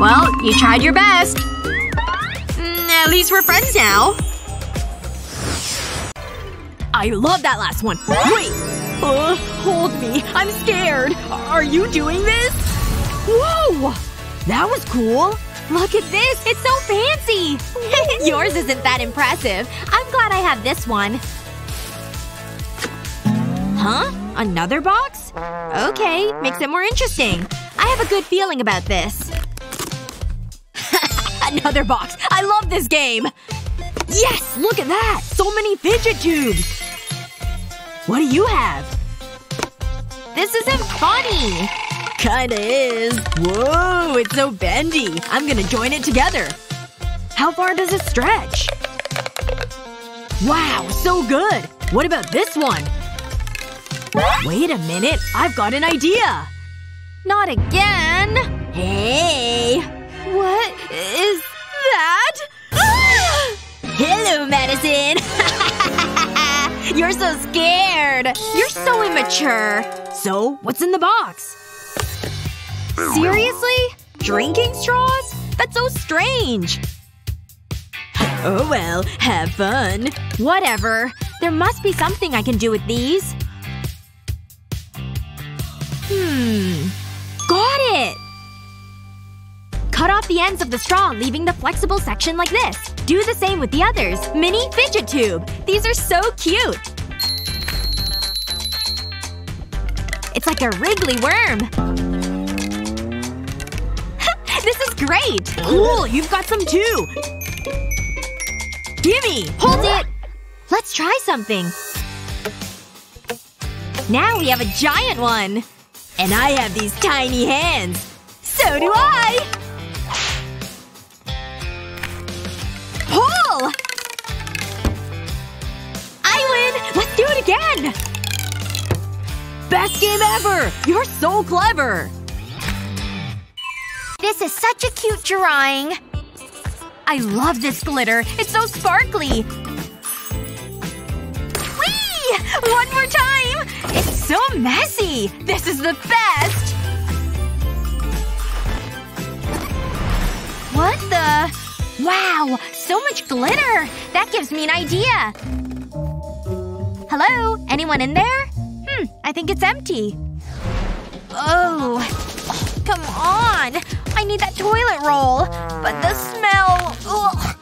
Well, you tried your best. Mm, at least we're friends now. I love that last one. Wait! Uh, hold me. I'm scared. Are you doing this? Whoa! That was cool. Look at this! It's so fancy! Yours isn't that impressive. I'm glad I have this one. Huh? Another box? Okay, makes it more interesting. I have a good feeling about this. Another box. I love this game! Yes! Look at that! So many fidget tubes! What do you have? This isn't funny! Kinda is. Whoa, it's so bendy. I'm gonna join it together. How far does it stretch? Wow, so good! What about this one? Wait a minute. I've got an idea! Not again! Hey! What is that? Ah! Hello, Madison! You're so scared! You're so immature. So, what's in the box? Seriously? Drinking straws? That's so strange! Oh well, have fun. Whatever. There must be something I can do with these. Hmm. Got it! Cut off the ends of the straw, leaving the flexible section like this. Do the same with the others. Mini fidget tube. These are so cute. It's like a wriggly worm. This is great! Cool, you've got some too! Gimme! Hold it! Let's try something. Now we have a giant one. And I have these tiny hands. So do I! Pull! I win! Let's do it again! Best game ever! You're so clever! This is such a cute drawing. I love this glitter. It's so sparkly. Whee! One more time! It's so messy! This is the best! What the… Wow! So much glitter! That gives me an idea! Hello? Anyone in there? Hmm. I think it's empty. Oh. Come on! I need that toilet roll! But the smell… Ugh.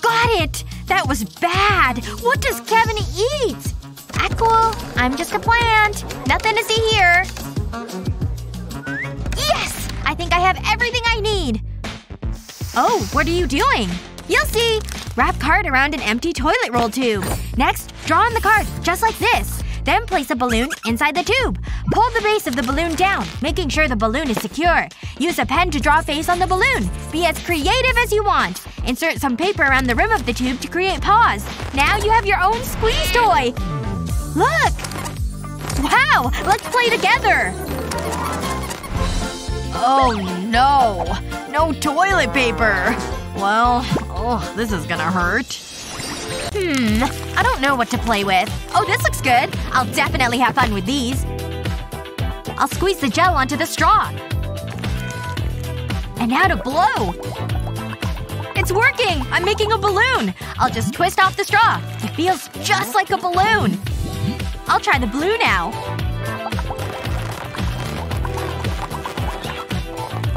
Got it! That was bad! What does Kevin eat? Ah, cool. I'm just a plant. Nothing to see here. Yes! I think I have everything I need. Oh, what are you doing? You'll see! Wrap card around an empty toilet roll tube. Next, draw on the card, just like this. Then place a balloon inside the tube. Pull the base of the balloon down, making sure the balloon is secure. Use a pen to draw a face on the balloon. Be as creative as you want. Insert some paper around the rim of the tube to create paws. Now you have your own squeeze toy! Look! Wow! Let's play together! Oh no. No toilet paper. Well, oh, this is gonna hurt. Hmm. I don't know what to play with. Oh, this looks good. I'll definitely have fun with these. I'll squeeze the gel onto the straw. And now to blow. It's working! I'm making a balloon! I'll just twist off the straw. It feels just like a balloon. I'll try the blue now.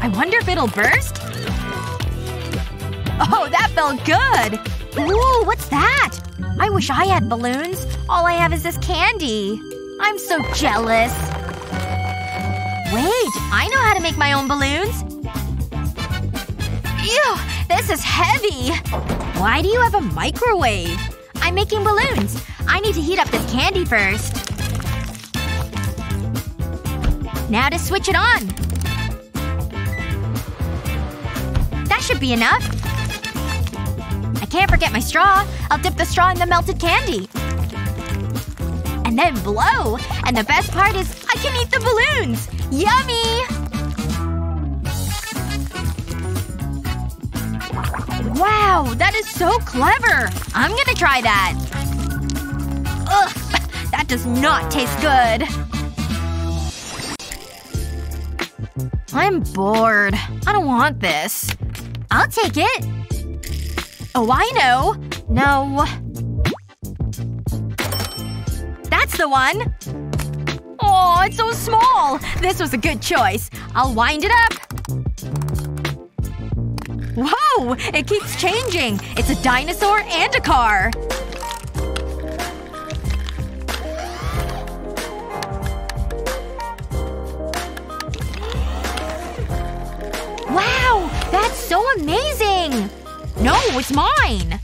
I wonder if it'll burst? Oh, that felt good! Ooh, what's that? I wish I had balloons. All I have is this candy. I'm so jealous. Wait, I know how to make my own balloons. Ew, this is heavy. Why do you have a microwave? I'm making balloons. I need to heat up this candy first. Now to switch it on. That should be enough. Can't forget my straw. I'll dip the straw in the melted candy. And then blow. And the best part is I can eat the balloons! Yummy! Wow, that is so clever! I'm gonna try that. Ugh, that does not taste good. I'm bored. I don't want this. I'll take it. Oh, I know. No. That's the one! Oh, it's so small! This was a good choice. I'll wind it up. Whoa! It keeps changing! It's a dinosaur and a car! Wow! That's so amazing! No, it's mine!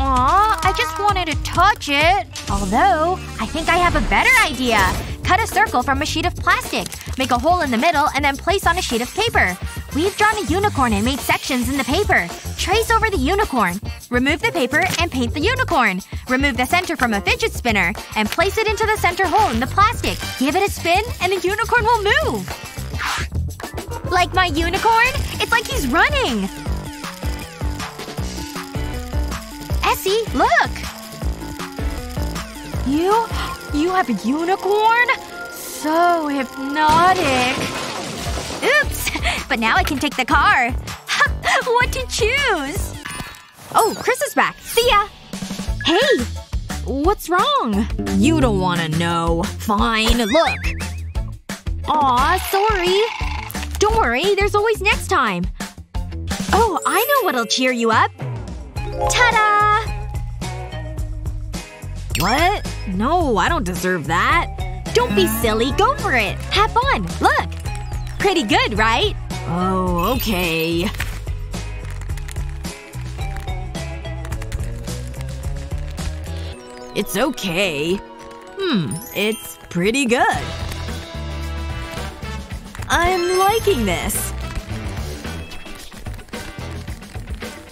Aw, I just wanted to touch it. Although, I think I have a better idea. Cut a circle from a sheet of plastic. Make a hole in the middle and then place on a sheet of paper. We've drawn a unicorn and made sections in the paper. Trace over the unicorn. Remove the paper and paint the unicorn. Remove the center from a fidget spinner and place it into the center hole in the plastic. Give it a spin and the unicorn will move. Like my unicorn? It's like he's running! Essie, look! You? You have a unicorn? So hypnotic. Oops! But now I can take the car. what to choose? Oh, Chris is back. See ya! Hey! What's wrong? You don't wanna know. Fine, look. Aw, sorry. Don't worry, there's always next time. Oh, I know what'll cheer you up. Ta-da! What? No, I don't deserve that. Don't be silly. Go for it. Have fun. Look. Pretty good, right? Oh, okay. It's okay. Hmm, it's pretty good. I'm liking this.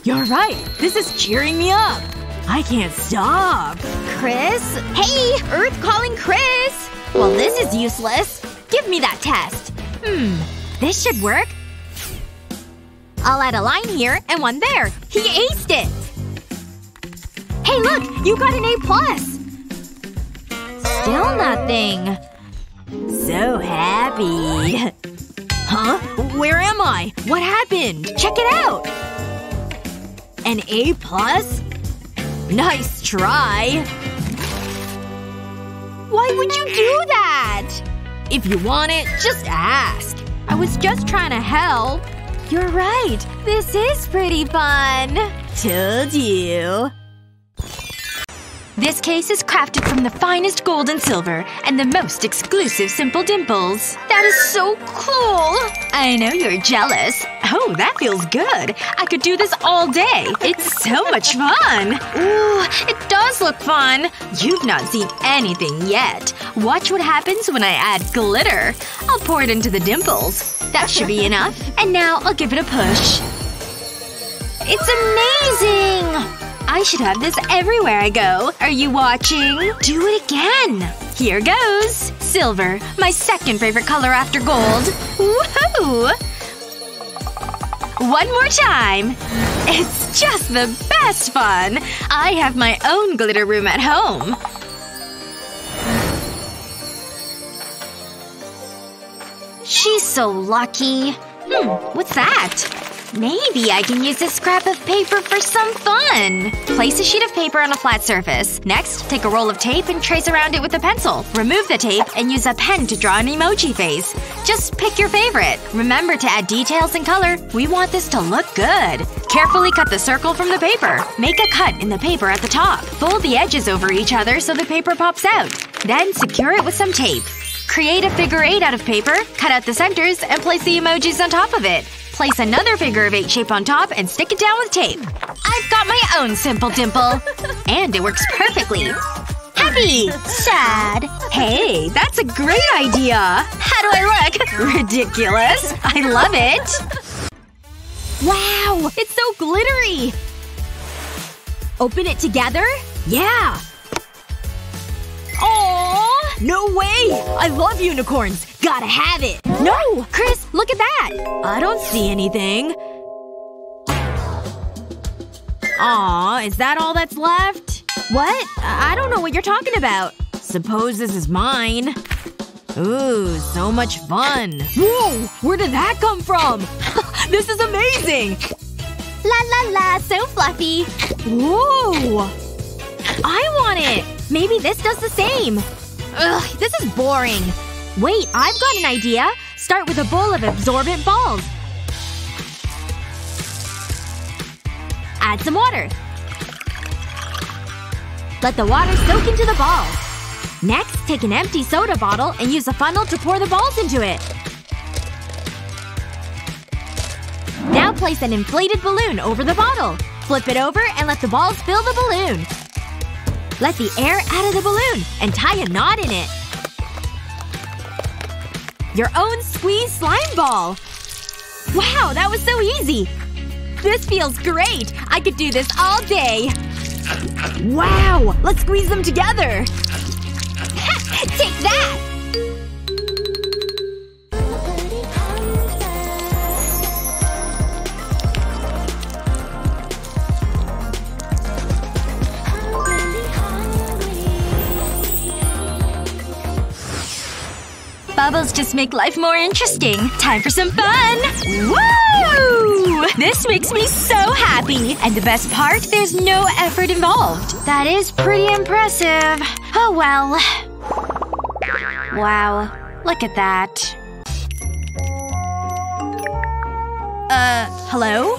You're right. This is cheering me up. I can't stop. Chris? Hey! Earth calling Chris! Well, this is useless. Give me that test. Hmm. This should work. I'll add a line here and one there. He aced it! Hey look! You got an A+. plus. Still nothing. So happy. Huh? Where am I? What happened? Check it out! An A plus? Nice try. Why would you do that? If you want it, just ask. I was just trying to help. You're right. This is pretty fun. Told you. This case is crafted from the finest gold and silver and the most exclusive simple dimples. That is so cool! I know you're jealous. Oh, that feels good. I could do this all day. It's so much fun. Ooh, it does look fun. You've not seen anything yet. Watch what happens when I add glitter. I'll pour it into the dimples. That should be enough. And now I'll give it a push. It's amazing! I should have this everywhere I go. Are you watching? Do it again. Here goes. Silver. My second favorite color after gold. Woohoo! One more time. It's just the best fun. I have my own glitter room at home. She's so lucky. Hmm, what's that? Maybe I can use this scrap of paper for some fun. Place a sheet of paper on a flat surface. Next, take a roll of tape and trace around it with a pencil. Remove the tape and use a pen to draw an emoji face. Just pick your favorite. Remember to add details and color. We want this to look good. Carefully cut the circle from the paper. Make a cut in the paper at the top. Fold the edges over each other so the paper pops out. Then secure it with some tape. Create a figure eight out of paper, cut out the centers, and place the emojis on top of it. Place another figure of eight shape on top and stick it down with tape. I've got my own simple dimple. and it works perfectly. Happy. Sad. Hey, that's a great idea. How do I look? Ridiculous. I love it. Wow! It's so glittery! Open it together? Yeah! Aww! No way! I love unicorns! Gotta have it! No! Chris, look at that! I don't see anything. Aw, is that all that's left? What? I don't know what you're talking about. Suppose this is mine. Ooh, so much fun. Whoa! Where did that come from? this is amazing! La la la, so fluffy. Whoa! I want it! Maybe this does the same. Ugh, this is boring. Wait, I've got an idea. Start with a bowl of absorbent balls. Add some water. Let the water soak into the balls. Next, take an empty soda bottle and use a funnel to pour the balls into it. Now place an inflated balloon over the bottle. Flip it over and let the balls fill the balloon. Let the air out of the balloon and tie a knot in it. Your own squeeze slime ball! Wow, that was so easy! This feels great! I could do this all day! Wow! Let's squeeze them together! Take that! Bubbles just make life more interesting. Time for some fun! Woo! This makes me so happy! And the best part? There's no effort involved. That is pretty impressive. Oh well. Wow. Look at that. Uh, hello?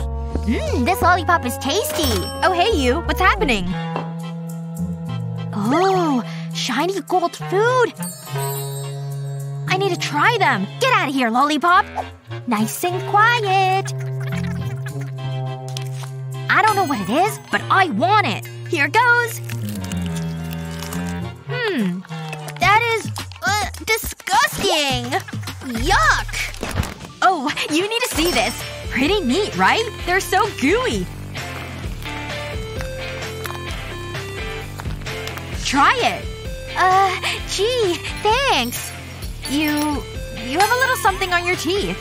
Mmm, this lollipop is tasty. Oh hey you. What's happening? Oh, shiny gold food. I need to try them. Get out of here, lollipop. Nice and quiet. I don't know what it is, but I want it. Here goes. Hmm. That is… Uh, disgusting! Yuck! Oh, you need to see this. Pretty neat, right? They're so gooey. Try it. Uh, gee, thanks. You… you have a little something on your teeth.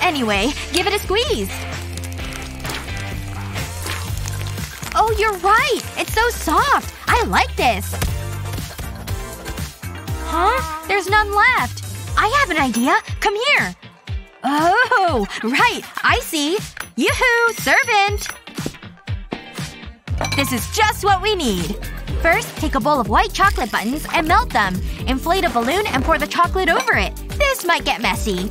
Anyway, give it a squeeze. Oh, you're right! It's so soft! I like this! Huh? There's none left. I have an idea. Come here. Oh, right. I see. Yoo-hoo! Servant! This is just what we need. First, take a bowl of white chocolate buttons and melt them. Inflate a balloon and pour the chocolate over it. This might get messy.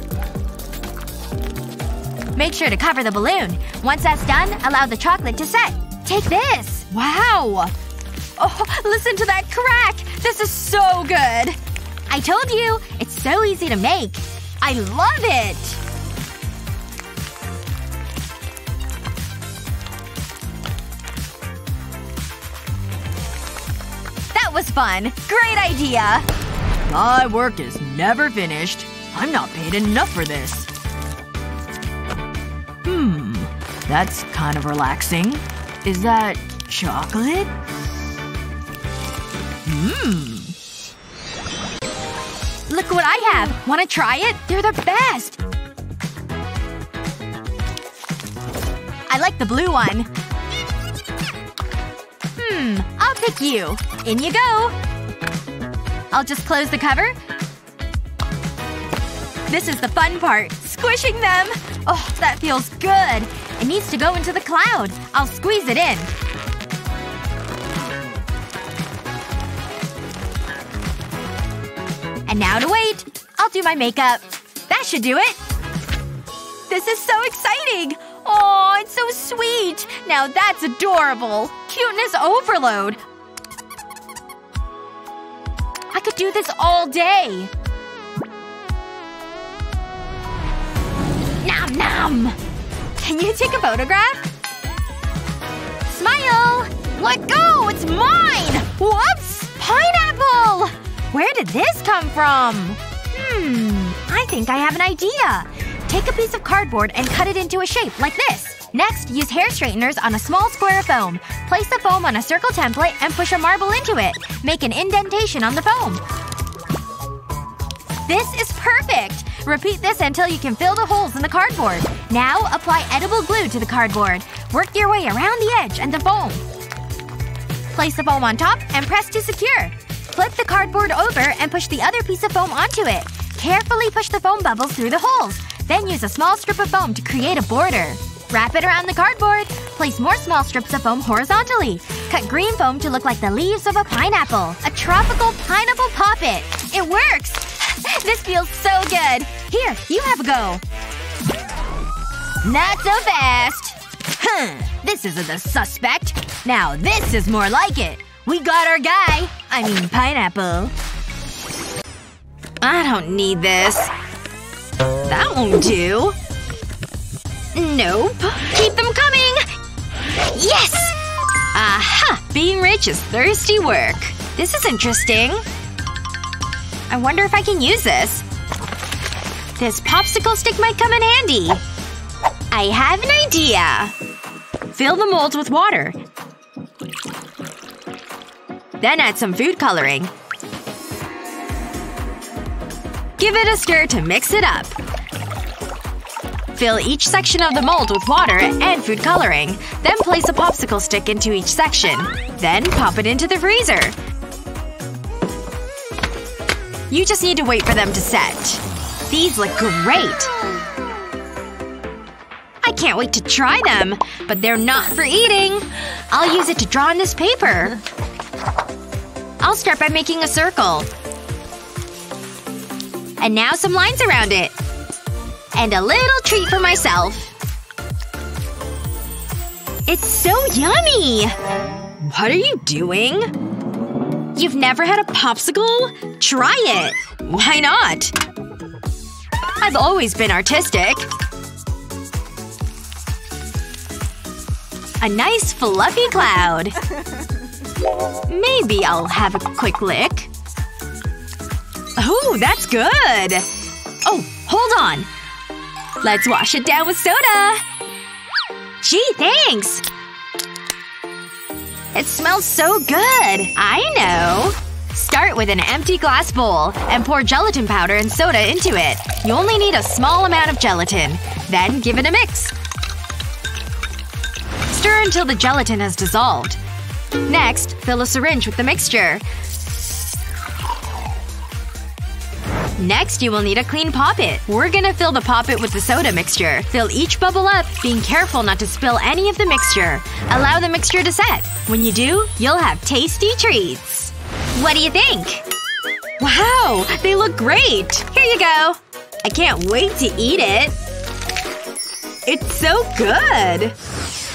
Make sure to cover the balloon. Once that's done, allow the chocolate to set. Take this. Wow. Oh, listen to that crack! This is so good! I told you! It's so easy to make. I love it! Fun. Great idea! My work is never finished. I'm not paid enough for this. Hmm. That's kind of relaxing. Is that chocolate? Mmm. Look what I have! Wanna try it? They're the best! I like the blue one. Hmm. I'll pick you. In you go. I'll just close the cover. This is the fun part. Squishing them! Oh, that feels good. It needs to go into the cloud. I'll squeeze it in. And now to wait. I'll do my makeup. That should do it. This is so exciting! Oh, it's so sweet! Now that's adorable! Cuteness overload! I could do this all day! Nom nom! Can you take a photograph? Smile! Let go! It's mine! Whoops! Pineapple! Where did this come from? Hmm. I think I have an idea. Take a piece of cardboard and cut it into a shape like this. Next, use hair straighteners on a small square of foam. Place the foam on a circle template and push a marble into it. Make an indentation on the foam. This is perfect! Repeat this until you can fill the holes in the cardboard. Now, apply edible glue to the cardboard. Work your way around the edge and the foam. Place the foam on top and press to secure. Flip the cardboard over and push the other piece of foam onto it. Carefully push the foam bubbles through the holes. Then use a small strip of foam to create a border. Wrap it around the cardboard. Place more small strips of foam horizontally. Cut green foam to look like the leaves of a pineapple. A tropical pineapple poppet. It works! this feels so good. Here, you have a go. Not so fast. Huh. This isn't a suspect. Now this is more like it. We got our guy. I mean pineapple. I don't need this. That won't do. Nope. Keep them coming! Yes! Aha! Being rich is thirsty work. This is interesting. I wonder if I can use this. This popsicle stick might come in handy. I have an idea. Fill the molds with water. Then add some food coloring. Give it a stir to mix it up. Fill each section of the mold with water and food coloring. Then place a popsicle stick into each section. Then pop it into the freezer. You just need to wait for them to set. These look great! I can't wait to try them! But they're not for eating! I'll use it to draw on this paper. I'll start by making a circle. And now some lines around it. And a little treat for myself. It's so yummy! What are you doing? You've never had a popsicle? Try it! Why not? I've always been artistic. A nice fluffy cloud. Maybe I'll have a quick lick. Oh, that's good! Oh, hold on. Let's wash it down with soda! Gee, thanks! It smells so good! I know! Start with an empty glass bowl and pour gelatin powder and soda into it. You only need a small amount of gelatin. Then give it a mix. Stir until the gelatin has dissolved. Next, fill a syringe with the mixture. Next, you will need a clean poppet. We're gonna fill the poppet with the soda mixture. Fill each bubble up, being careful not to spill any of the mixture. Allow the mixture to set. When you do, you'll have tasty treats. What do you think? Wow! They look great! Here you go! I can't wait to eat it. It's so good!